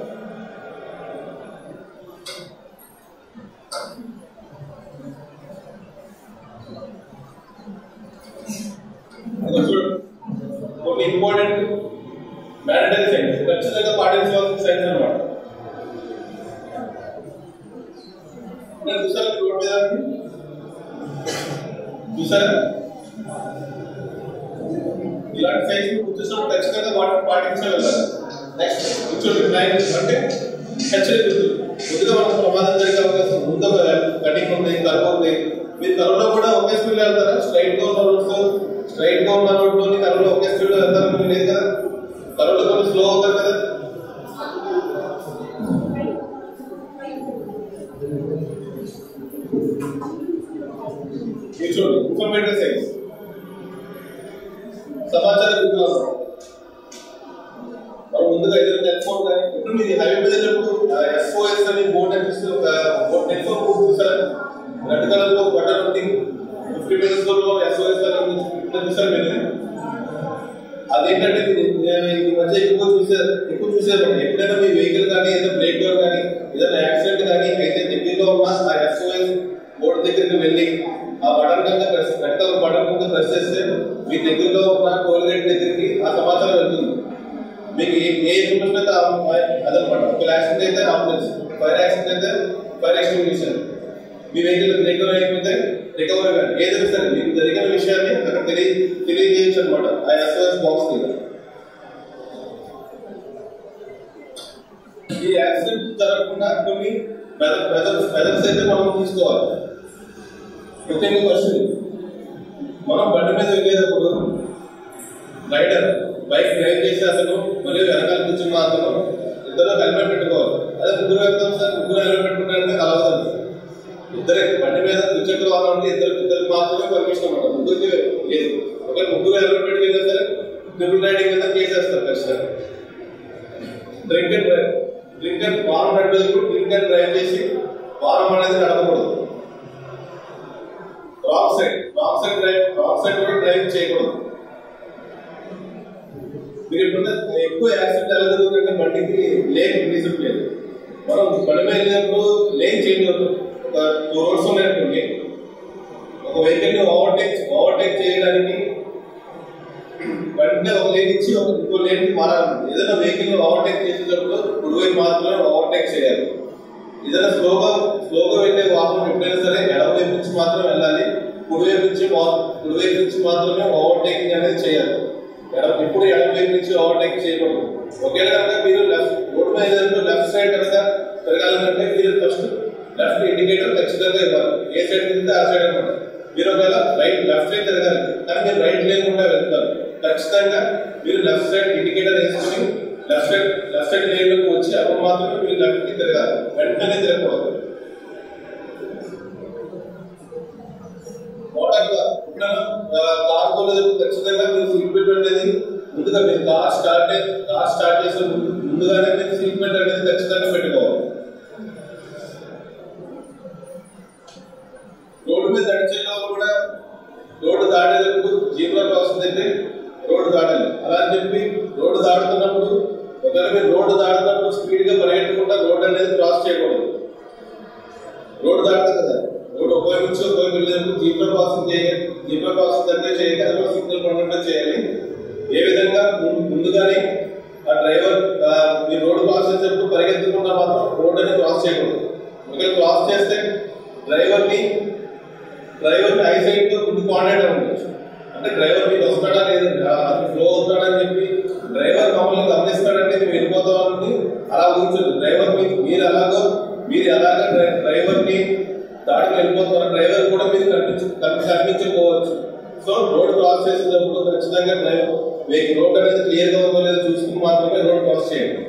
డ్రింక్ అండ్ వారం నడిపేటప్పుడు డ్రింక్ అండ్ డ్రైవ్ చేసి వారం అనేది నడపకూడదు wrong side wrong side drive wrong side కూడా డ్రైవ్ చేయకూడదు. మీరు ఎప్పుడైనా ఎక్కువ యాక్సిడెంట్ ఎలా జరుగుతుందంటే బండికి లేన్ డిసిప్లిన్ మనం బండి మీద వెళ్ళినప్పుడు లేన్ చేయకూడదు ఒక టూ రోడ్స్ ఉన్నాయనుకోండి ఒక వెహికల్ ఓవర్టేక్ ఓవర్టేక్ చేయడానికి వెంటనే ఒక లేన్ ఇచ్చి ఒక ఇంకో లేన్ మారాలి ఏదైనా వెహికల్ ఓవర్టేక్ చేసేటప్పుడు మాత్రమే ఓవర్టేక్ చేయాలి ఏదైనా స్లోగా స్లోగా వెళ్ళే వాహనం ఎప్పుడైనా సరే ఎడమవైపు నుంచి మాత్రం వెళ్ళాలి కుడివైపు నుంచి కుడివైపు నుంచి మాత్రమే ఓవర్టేకింగ్ అనేది చేయాలి. ఎడమ ఎప్పుడు ఎడమవైపు నుంచి ఓవర్టేక్ చేయకూడదు. ఒకవేళ కనుక మీరు లెఫ్ట్ రోడ్ మీద లెఫ్ట్ సైడ్ కనుక తిరగాలంటే మీరు ఫస్ట్ లెఫ్ట్ ఇండికేటర్ ఖచ్చితంగా ఇవ్వాలి. ఏ సైడ్ తిరిగితే ఆ సైడ్ అనమాట మీరు ఒకవేళ రైట్ లెఫ్ట్ సైడ్ తిరగాలి కానీ మీరు రైట్ లేకుండా వెళ్తారు. ఖచ్చితంగా మీరు లెఫ్ట్ సైడ్ ఇండికేటర్ వేసుకొని లెఫ్ట్ సైడ్ లెఫ్ట్ సైడ్ లేన్లోకి వచ్చి అప్పుడు మాత్రమే మీరు లెఫ్ట్కి తిరగాలి. వెంటనే తిరగకూడదు. కార్ ఖచ్చితంగా మీరు సీట్ బెల్ట్ అనేది ముందుగా మీరు కార్ స్టార్ట్ కార్ స్టార్ట్ చేసే ముందుగానే మీరు సీట్ బెల్ట్ అనేది ఖచ్చితంగా పెట్టుకోవాలి. రోడ్డు మీద నడిచే కూడా రోడ్డు దాటేటప్పుడు జీబ్రా క్రాసింగ్ రోడ్డు దాటాలి అలా అని చెప్పి రోడ్డు దాటుతున్నప్పుడు ఒకవేళ మీరు రోడ్డు దాటుతున్నప్పుడు స్పీడ్గా పరిగెట్టకుండా రోడ్డు అనేది క్రాస్ చేయకూడదు. రోడ్డు దాటుతుంది కదా. రోడ్డు ఉపయోగించి ఉపయోగించలేదు జీప్ల క్రాసింగ్ చేయాలి జీప్లో క్రాసింగ్ దగ్గర చేయాలి అది సిగ్నల్ పడినట్టు చేయాలి ఏ విధంగా ముందుగానే ఆ డ్రైవర్ మీ మీరు రోడ్డు క్రాస్ చేసేటప్పుడు పరిగెత్తకుండా మాత్రం రోడ్డు అనేది క్రాస్ చేయకూడదు. ఒకవేళ క్రాస్ చేస్తే డ్రైవర్ని డ్రైవర్ ఐ సైడ్తో ముందు కాంటాక్ట్ అవ్వచ్చు డ్రైవర్ మీకు వస్తాడా లేదు? ఫ్లో అవుతాడని చెప్పి డ్రైవర్ మమ్మల్ని గమనిస్తాడంటే మేము వెళ్ళిపోతామని అలా ఊహించదు డ్రైవర్ మీకు మీరు ఎలాగో మీరు ఎలాగో డ్రైవర్ని దాటికి వెళ్ళిపోతున్నారు డ్రైవర్ కూడా మీరు కనిపించ కనిపించకపోవచ్చు. సో రోడ్ క్రాస్ చేసేటప్పుడు ఖచ్చితంగా డ్రైవర్ మీకు రోడ్ అనేది క్లియర్గా ఉందో లేదో చూసుకుని మాత్రమే రోడ్ క్రాస్ చేయండి.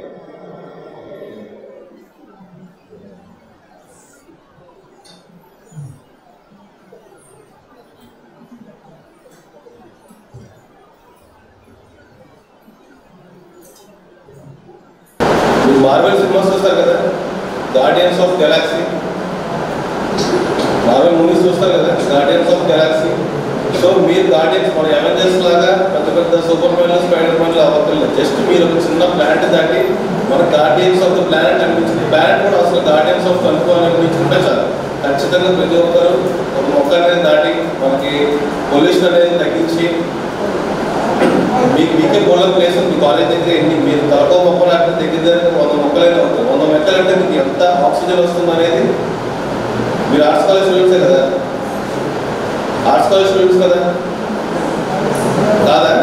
మీరు మార్వెల్ సినిమాస్ చూస్తారు కదా Guardians of Galaxy Marvel movies చూస్తారు కదా గార్డియన్స్ ఆఫ్ గెలాక్సీ సో మీరు గార్డియన్స్ మన అవెంజర్స్ లాగా పెద్ద పెద్ద సూపర్ మ్యాన్ స్పైడర్ మ్యాన్ అవ్వక్కర్లేదు జస్ట్ మీరు ఒక చిన్న ప్లానెట్ దాటి మన గార్డియన్స్ ఆఫ్ ద ప్లానెట్ అనిపించింది ప్లానెట్ కూడా అసలు గార్డియన్స్ ఆఫ్ కనుకో అని అనిపించుకుంటే చాలు ఖచ్చితంగా ప్రతి ఒక్కరు ఒక మొక్క అనేది దాటి మనకి పొల్యూషన్ అనేది తగ్గించి మీకు మీకే బోర్ల ప్లేస్ మీ కాలేజ్ దగ్గర ఎన్ని మీరు తలకో మొక్కలు అంటే దగ్గర దగ్గర వంద మొక్కలైనా అవుతాయి వంద మొక్కలు అంటే మీకు ఎంత ఆక్సిజన్ వస్తుంది అనేది? మీరు ఆర్ట్స్ కాలేజ్ స్టూడెంట్సే కదా? ఆర్ట్స్ కాలేజ్ స్టూడెంట్స్ కదా? కాదా?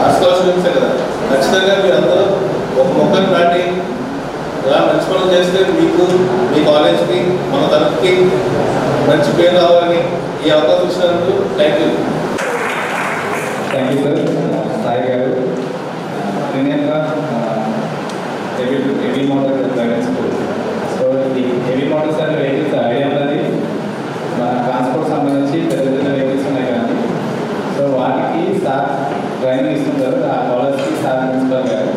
ఆర్ట్స్ కాలేజ్ స్టూడెంట్సే కదా? ఖచ్చితంగా మీరు అందరూ ఒక మొక్కను నాటి ఇలా మంచి పనులు చేస్తే మీకు మీ కాలేజ్కి మన తరఫుకి మంచి పేరు రావాలని ఈ అవకాశం ఇచ్చినందుకు thank you thank you sir Sai గారు నేనేగా heavy heavy motor guidance so ఈ heavy motors and vehicles idea అన్నది మన ట్రాన్స్పోర్ట్ సంబంధించి పెద్ద పెద్ద వెహికల్స్ ఉన్నాయి కానీ సో వాటికి సార్ ట్రైనింగ్ ఇస్తుంటారు. ఆ కాలేజ్కి సార్ ప్రిన్సిపల్ గారు.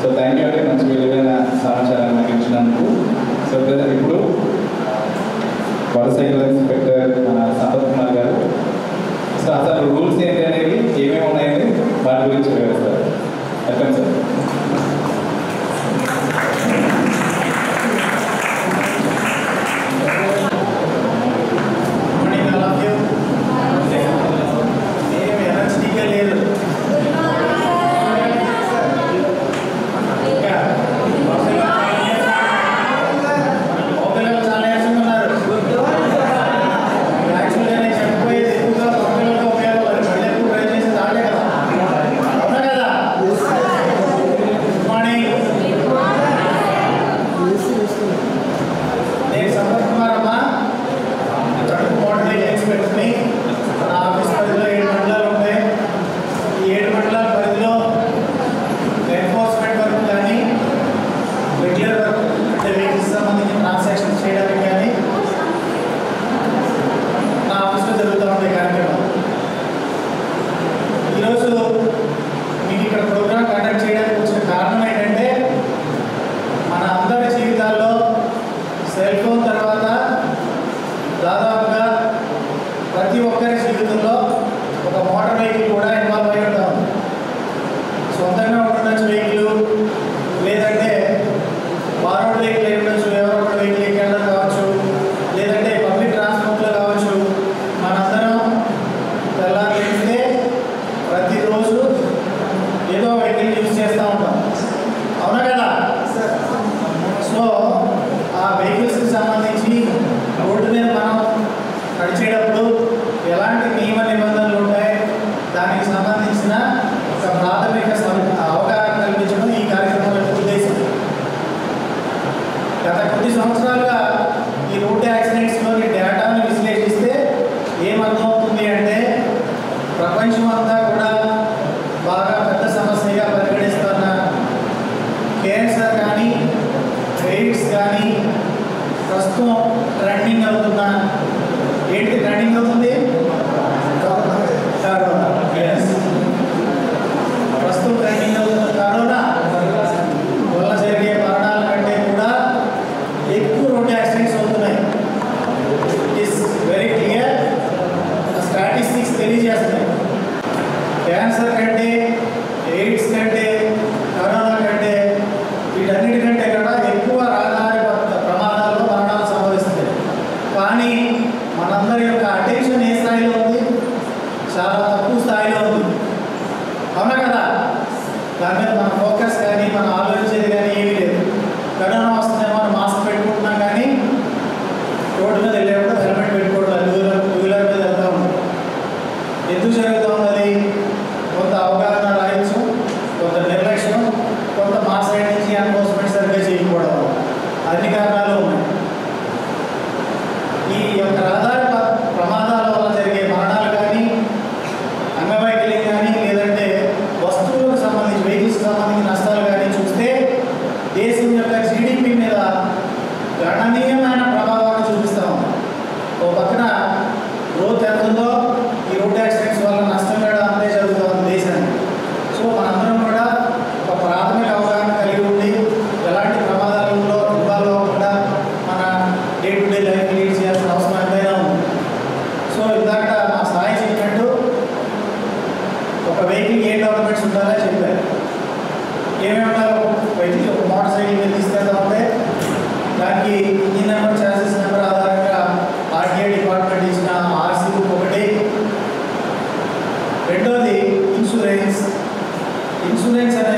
సో థ్యాంక్ యూ అంటే మంచి విలువైన సమాచారం నాకు ఇచ్చినందుకు సో ఇప్పుడు మోటార్ సైకిల్ ఇన్స్పెక్టర్ మన సంపత్ కుమార్ గారు. సో అసలు రూల్స్ ఏంటి అనేవి ఏమేమి ఉన్నాయని వాటి గురించి వివరిస్తారు. Welcome sir? ఇన్సూరెన్స్ అనేది కంపల్సరీ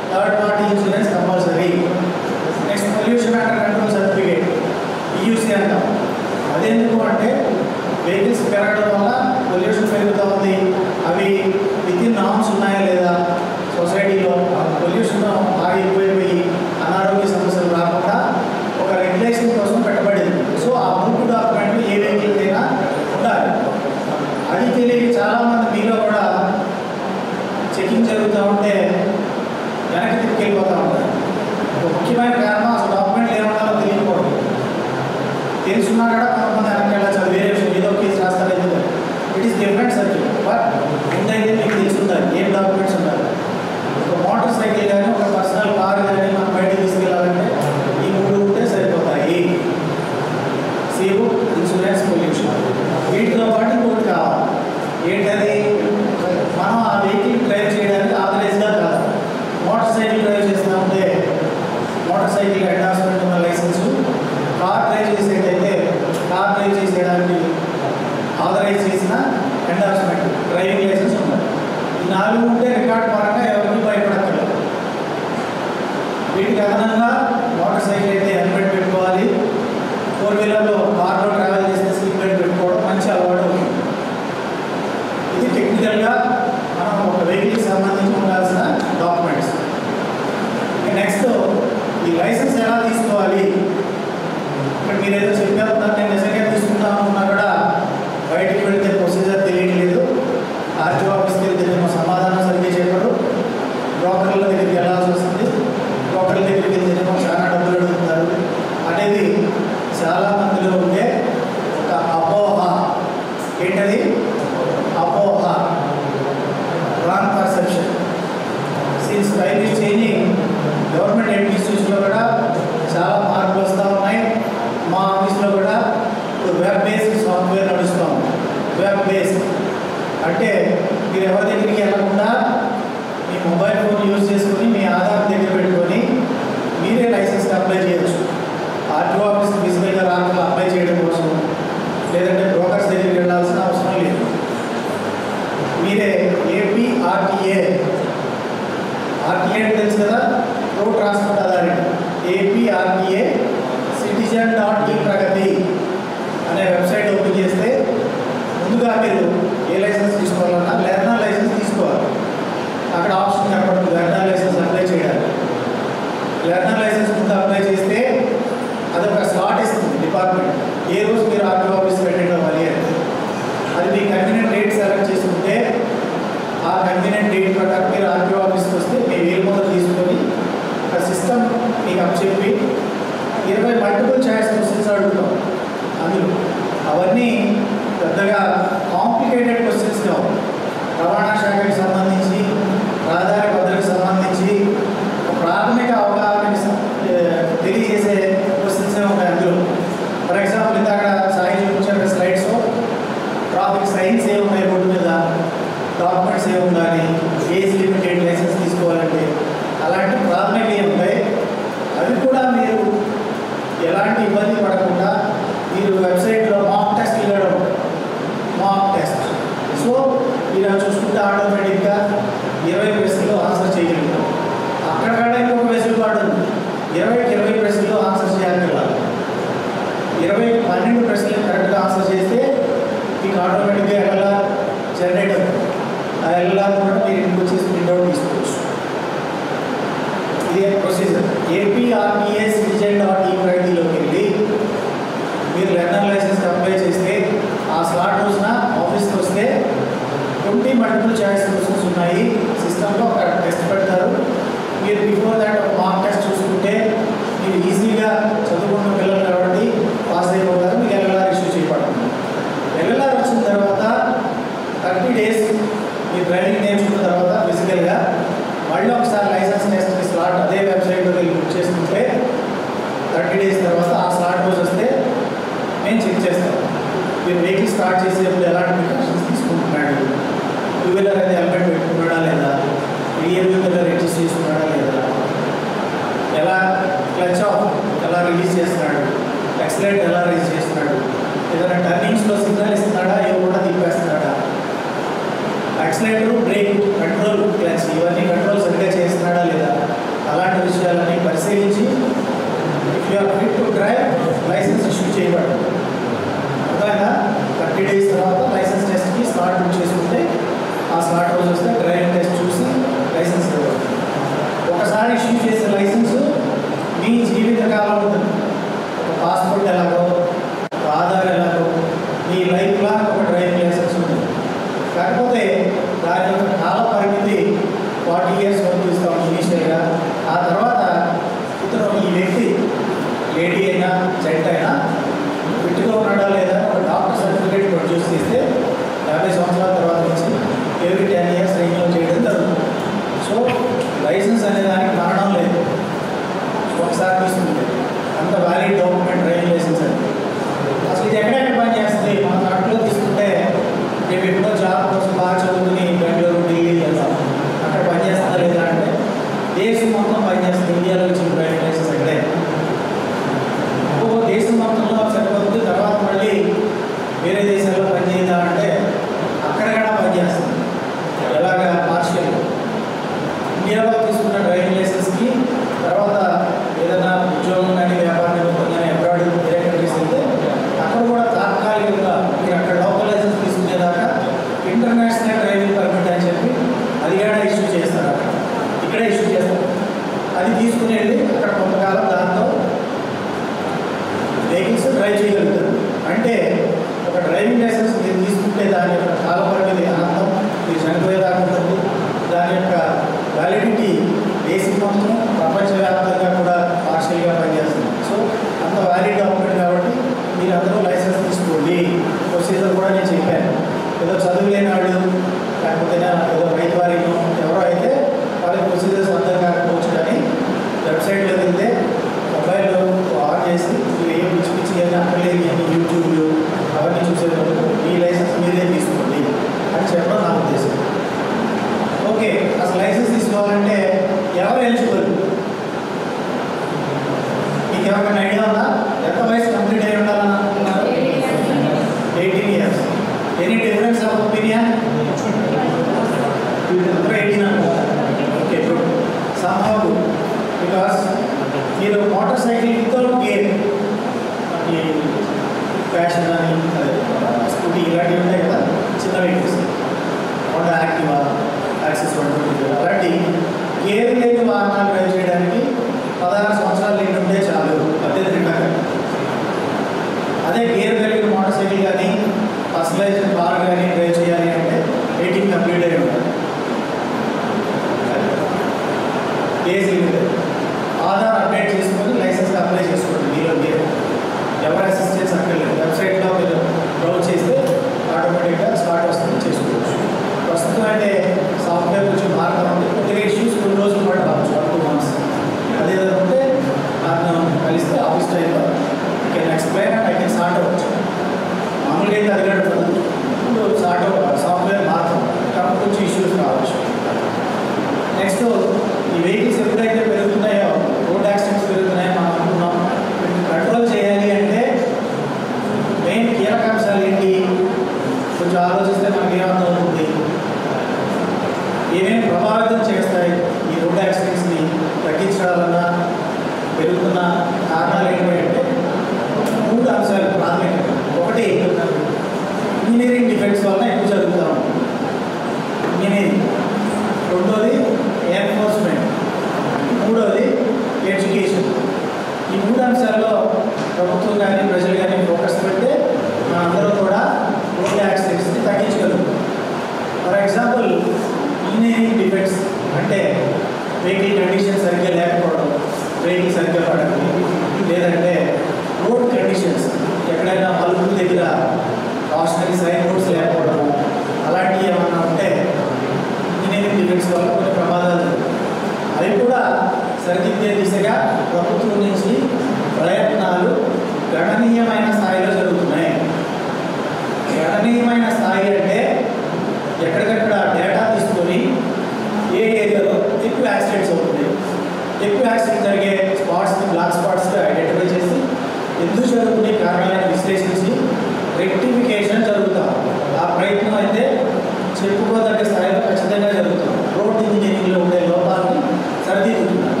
చెప్పుకోదగ్గ స్థాయిలో ఖచ్చితంగా జరుగుతుంది. రోడ్ ఇంజనీరింగ్లో ఉండే లోపాలని సరిదిద్దుతున్నారు.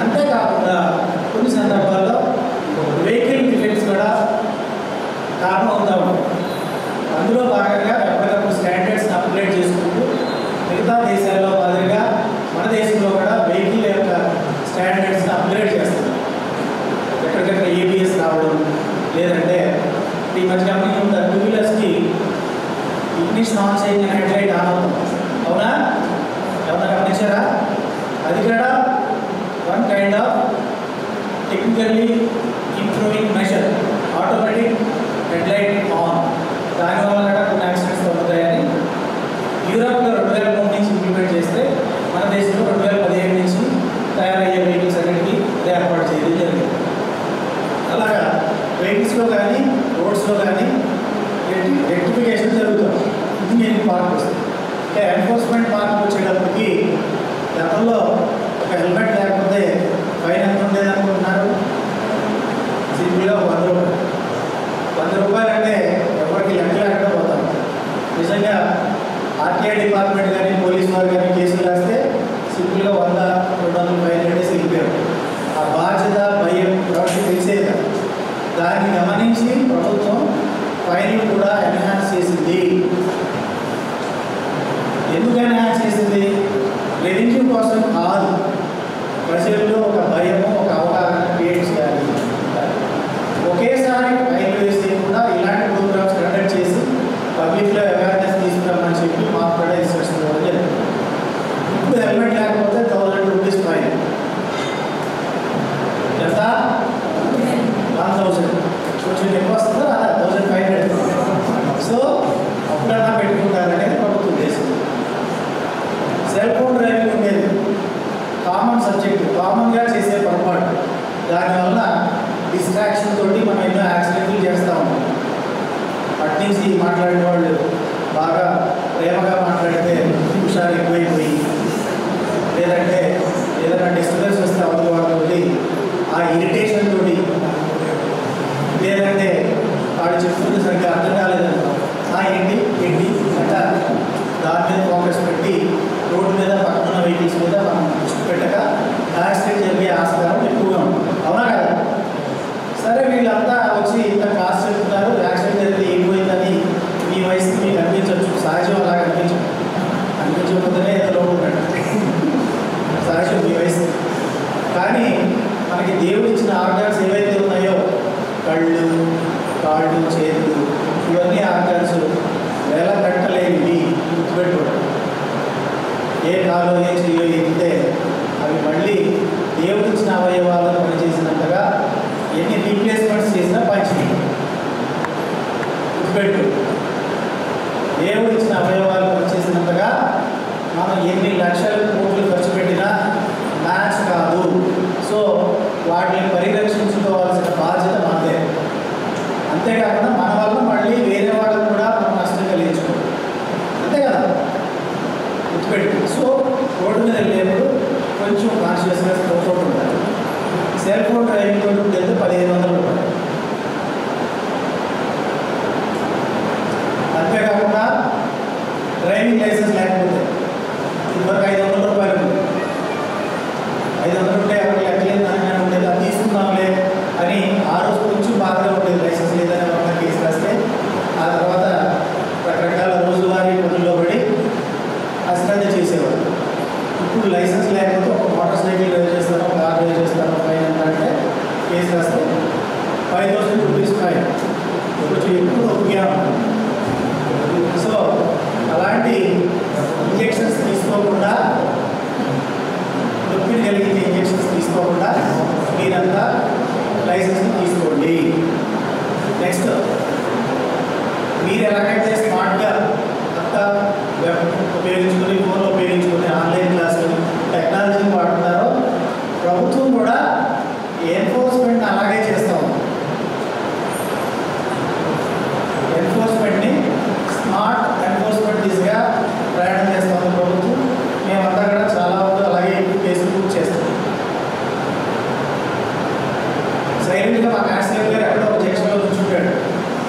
అంతేకాకుండా కొన్ని సందర్భాల్లో వెహికల్ డిఫెక్ట్స్ కూడా కారణం అవుతా అందులో భాగంగా ఎప్పటికప్పుడు స్టాండర్డ్స్ అప్గ్రేడ్ చేసుకుంటూ మిగతా దేశాల్లో మాదిరిగా మన దేశంలో కూడా వెహికల్ యొక్క స్టాండర్డ్స్ అప్గ్రేడ్ చేస్తారు. ఎక్కడికక్కడ ఏబిఎస్ రావడం లేదంటే ఈ మధ్య గమనించారు ఇంగ్లీష్ నామ్స్ ఏం హెడ్లైట్ ఆన్ అవునా? ఎవరైనా గమనించారా? అది కూడా one kind of technically improving measure automatic headlight on దానివల్ల కూడా కొన్ని యాక్సిడెంట్స్ తగ్గుతాయని యూరోప్లో రెండు వేల మూడు నుంచి ఇంప్లిమెంట్ చేస్తే మన దేశంలో రెండు వేల పదిహేడు నుంచి తయారయ్యే వెహికల్స్ అన్నిటికీ ఏర్పాటు చేయడం జరిగింది. అలాగా వెహికల్స్లో కానీ రోడ్స్లో కానీ మార్పు వస్తుంది అంటే ఎన్ఫోర్స్మెంట్ మార్పు వచ్చేటప్పటికి గతంలో ఒక హెల్మెట్ లేకపోతే ఫైన్ ఎంత ఉండేదనుకుంటున్నారు? సింపుల్గా వంద రూపాయలు. వంద రూపాయలు అంటే ఎవరికి లెక్క లేకుండా పోతాం నిజంగా ఆర్టీఐ డిపార్ట్మెంట్ కానీ పోలీసు వారు కానీ కేసులు రాస్తే సింపుల్గా వంద రెండు వందల ఫైన్ అంటే వెళ్ళిపోయారు ఆ బాధ్యత భయం కాబట్టి తెలిసేది దాన్ని గమనించి ప్రభుత్వం ఫైన్లు కూడా ఎన్హాన్స్ చేసింది. ट्रेनिंग के पास आज कैसे tierra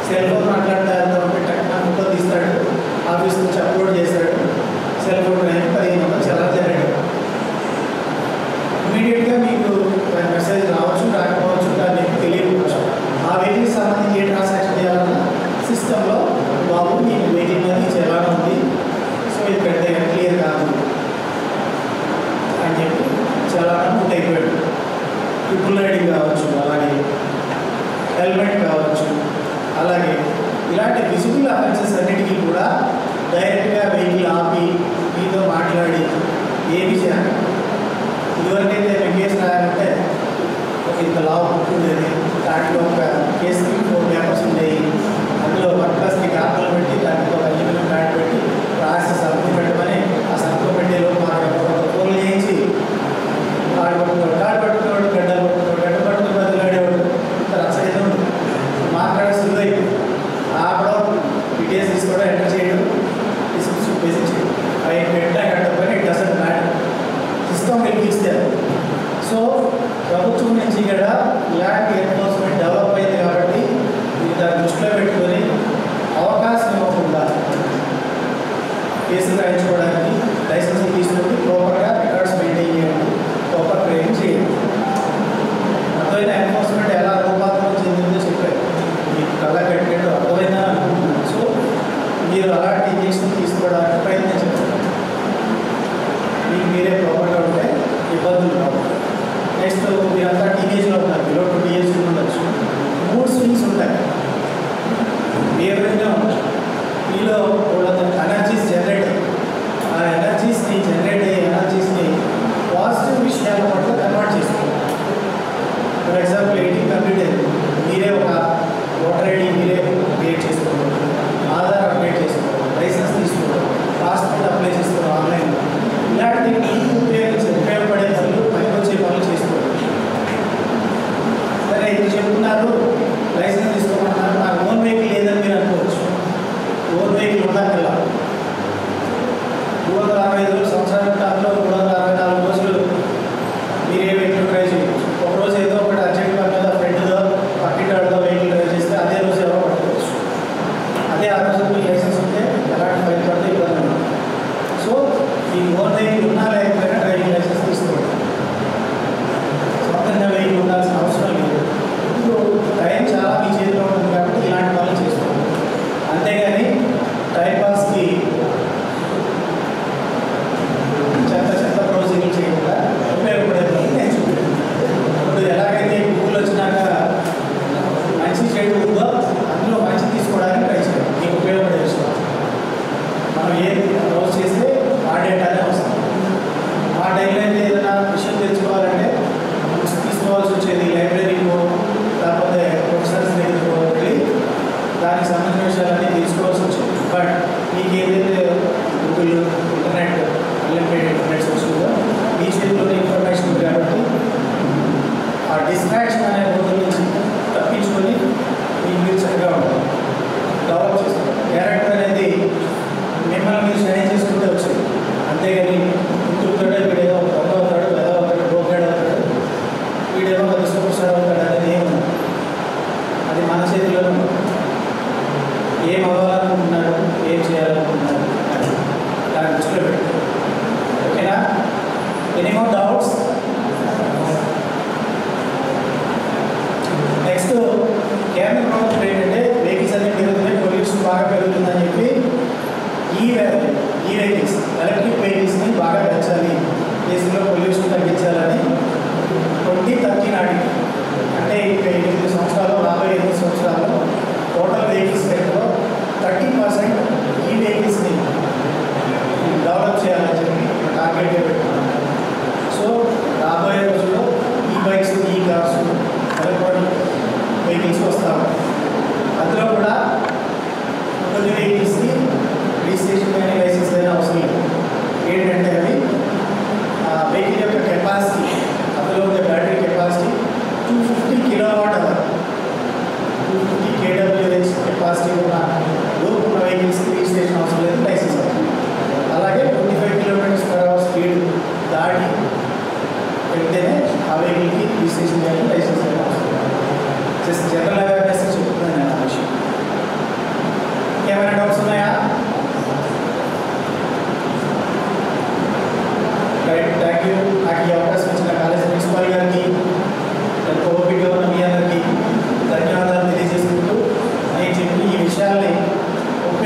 సెల్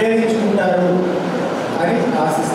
ఉపయోగించుకుంటారు అని ఆశిస్తున్నాను.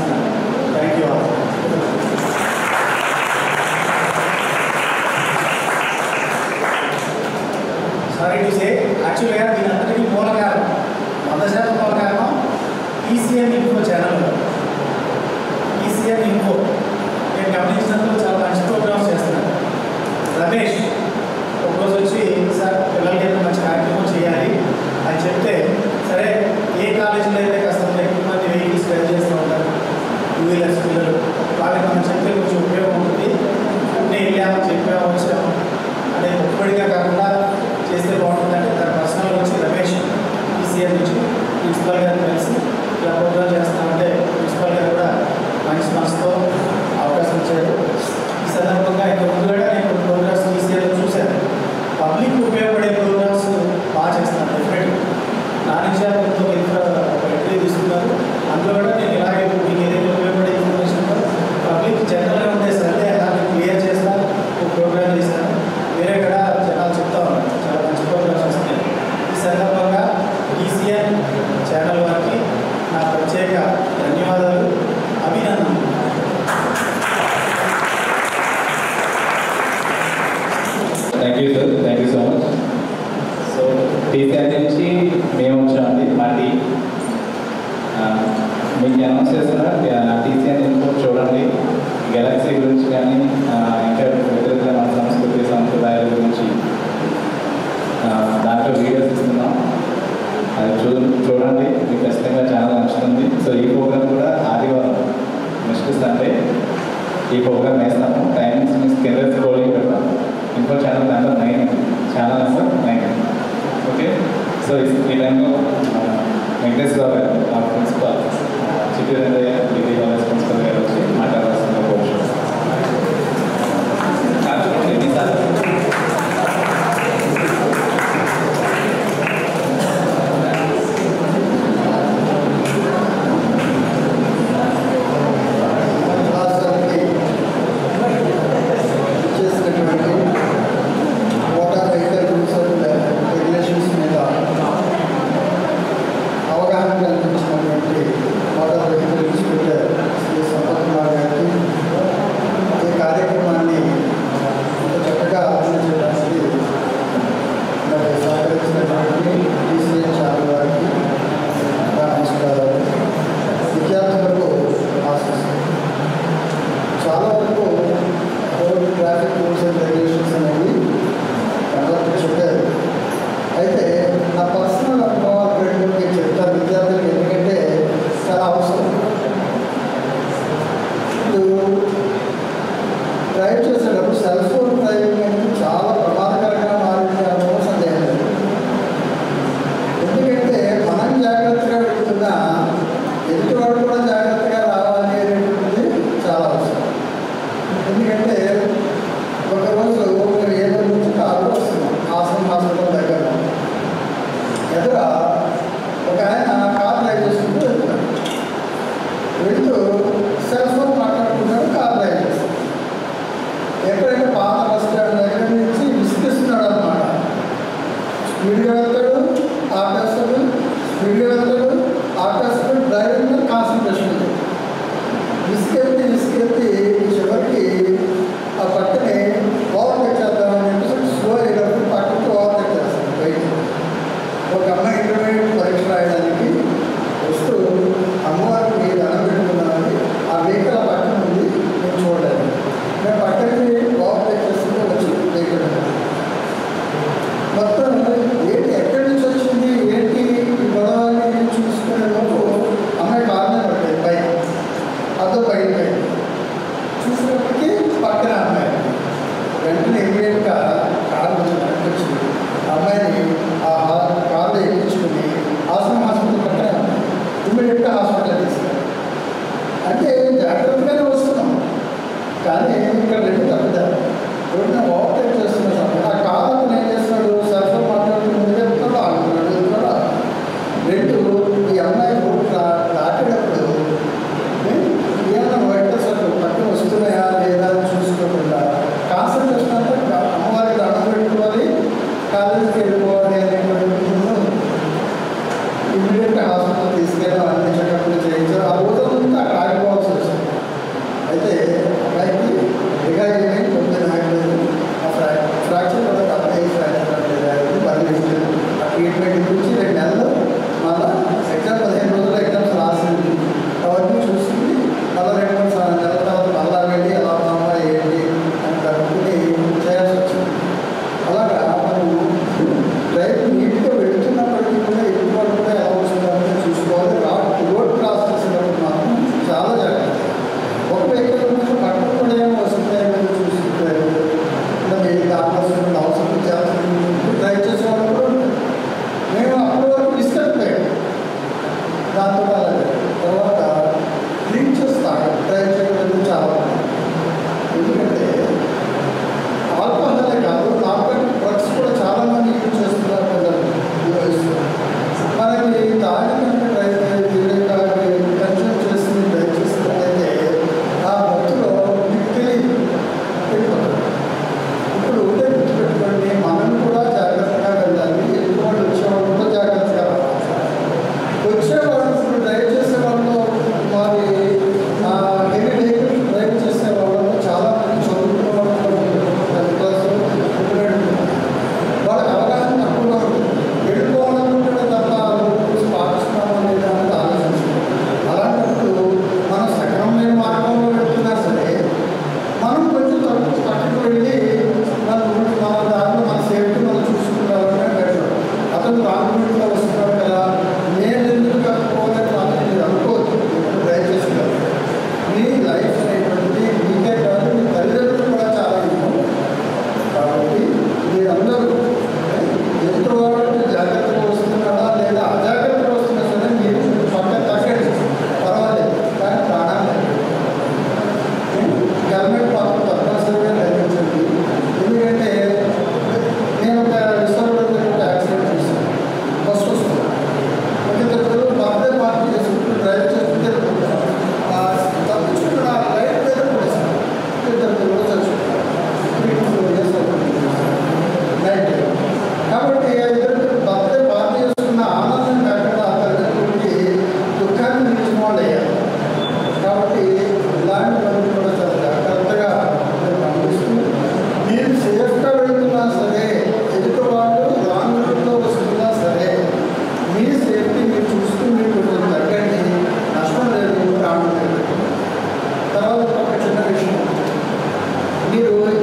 You.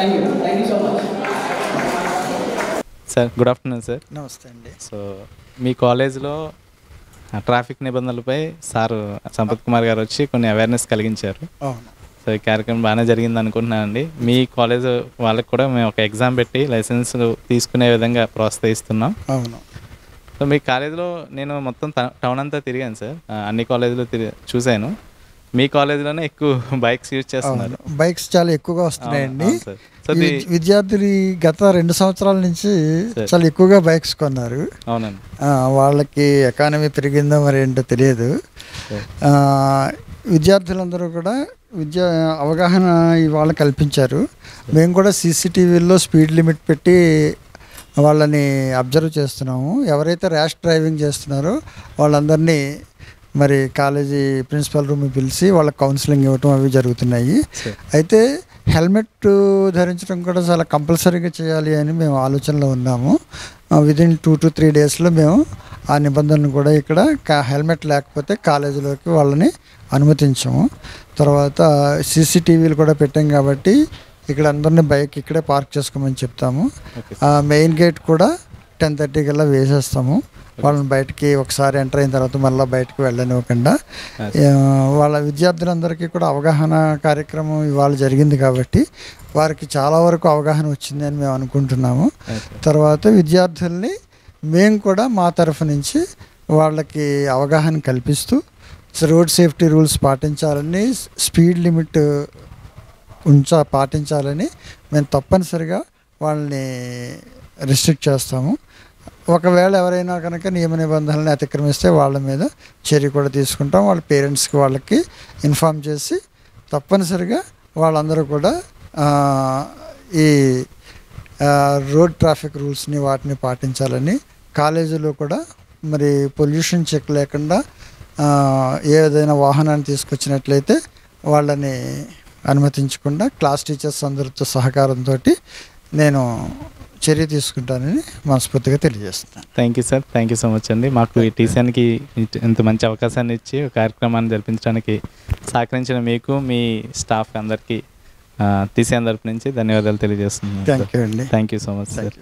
Thank you thank you so much sir good afternoon sir నమస్తే అండి. సో మీ కాలేజ్లో ట్రాఫిక్ నిబంధనలపై సార్ సంపత్ కుమార్ గారు వచ్చి కొన్ని అవేర్నెస్ కలిగించారు. అవును. సో ఈ కార్యక్రమం బాగానే జరిగింది అనుకుంటున్నానండి మీ కాలేజ్ వాళ్ళకి కూడా మేము ఒక ఎగ్జామ్ పెట్టి లైసెన్స్ తీసుకునే విధంగా ప్రోత్సహిస్తున్నాం. అవును. సో మీ కాలేజీలో నేను మొత్తం టౌన్ అంతా తిరిగాను సార్ అన్ని కాలేజీలో తిరిగి చూశాను. మీ కాలేజీలోనే ఎక్కువ బైక్స్ యూజ్ చేస్తున్నారు. బైక్స్ చాలా ఎక్కువగా వస్తున్నాయండి. విద్యార్థులు గత రెండు సంవత్సరాల నుంచి. చాలా ఎక్కువగా బైక్స్ కొన్నారు. అవునండి. వాళ్ళకి ఎకానమీ పెరిగిందో మరి ఏంటో తెలియదు. విద్యార్థులందరూ కూడా విద్యా అవగాహన ఇవాళ కల్పించారు. మేము కూడా సీసీటీవీలో స్పీడ్ లిమిట్ పెట్టి వాళ్ళని అబ్జర్వ్ చేస్తున్నాము. ఎవరైతే ర్యాష్ డ్రైవింగ్ చేస్తున్నారో వాళ్ళందరినీ మరి కాలేజీ ప్రిన్సిపల్ రూమ్కి పిలిచి వాళ్ళకి కౌన్సిలింగ్ ఇవ్వటం అవి జరుగుతున్నాయి. అయితే హెల్మెట్ ధరించడం కూడా చాలా కంపల్సరీగా చేయాలి అని మేము ఆలోచనలో ఉన్నాము. విదిన్ టూ టు త్రీ డేస్లో మేము ఆ నిబంధనను కూడా ఇక్కడ హెల్మెట్ లేకపోతే కాలేజీలోకి వాళ్ళని అనుమతించాము. తర్వాత సీసీటీవీలు కూడా పెట్టాం కాబట్టి ఇక్కడ అందరినీ బైక్ ఇక్కడే పార్క్ చేసుకోమని చెప్తాము. మెయిన్ గేట్ కూడా టెన్ థర్టీ కల్లా వేసేస్తాము. వాళ్ళని బయటికి ఒకసారి ఎంటర్ అయిన తర్వాత మళ్ళీ బయటకు వెళ్ళనివ్వకుండా. వాళ్ళ విద్యార్థులందరికీ కూడా అవగాహన కార్యక్రమం ఇవాళ జరిగింది కాబట్టి వారికి చాలా వరకు అవగాహన వచ్చింది అని మేము అనుకుంటున్నాము. తర్వాత విద్యార్థుల్ని మేము కూడా మా తరఫు నుంచి వాళ్ళకి అవగాహన కల్పిస్తూ రోడ్ సేఫ్టీ రూల్స్ పాటించాలని స్పీడ్ లిమిట్ ఉంచా పాటించాలని మేము తప్పనిసరిగా వాళ్ళని రిస్ట్రిక్ట్ చేస్తాము. ఒకవేళ ఎవరైనా కనుక నియమ నిబంధనలను అతిక్రమిస్తే వాళ్ళ మీద చర్య కూడా తీసుకుంటాం. వాళ్ళ పేరెంట్స్కి వాళ్ళకి ఇన్ఫామ్ చేసి తప్పనిసరిగా వాళ్ళందరూ కూడా ఈ రోడ్ ట్రాఫిక్ రూల్స్ని వాటిని పాటించాలని కాలేజీలో కూడా మరి పొల్యూషన్ చెక్ లేకుండా ఏదైనా వాహనాన్ని తీసుకొచ్చినట్లయితే వాళ్ళని అనుమతించకుండా క్లాస్ టీచర్స్ అందరితో సహకారంతో నేను చర్య తీసుకుంటానని మనస్ఫూర్తిగా తెలియజేస్తున్నాను. Thank you sir thank you so much అండి. మాకు ఈ టీసీఎన్కి ఇంత మంచి అవకాశాన్ని ఇచ్చి ఒక కార్యక్రమాన్ని జరిపించడానికి సహకరించిన మీకు మీ స్టాఫ్ అందరికీ టీసీఎన్ తరపు నుంచి ధన్యవాదాలు తెలియజేస్తున్నాను థ్యాంక్ యూ అండి. Thank you so much sir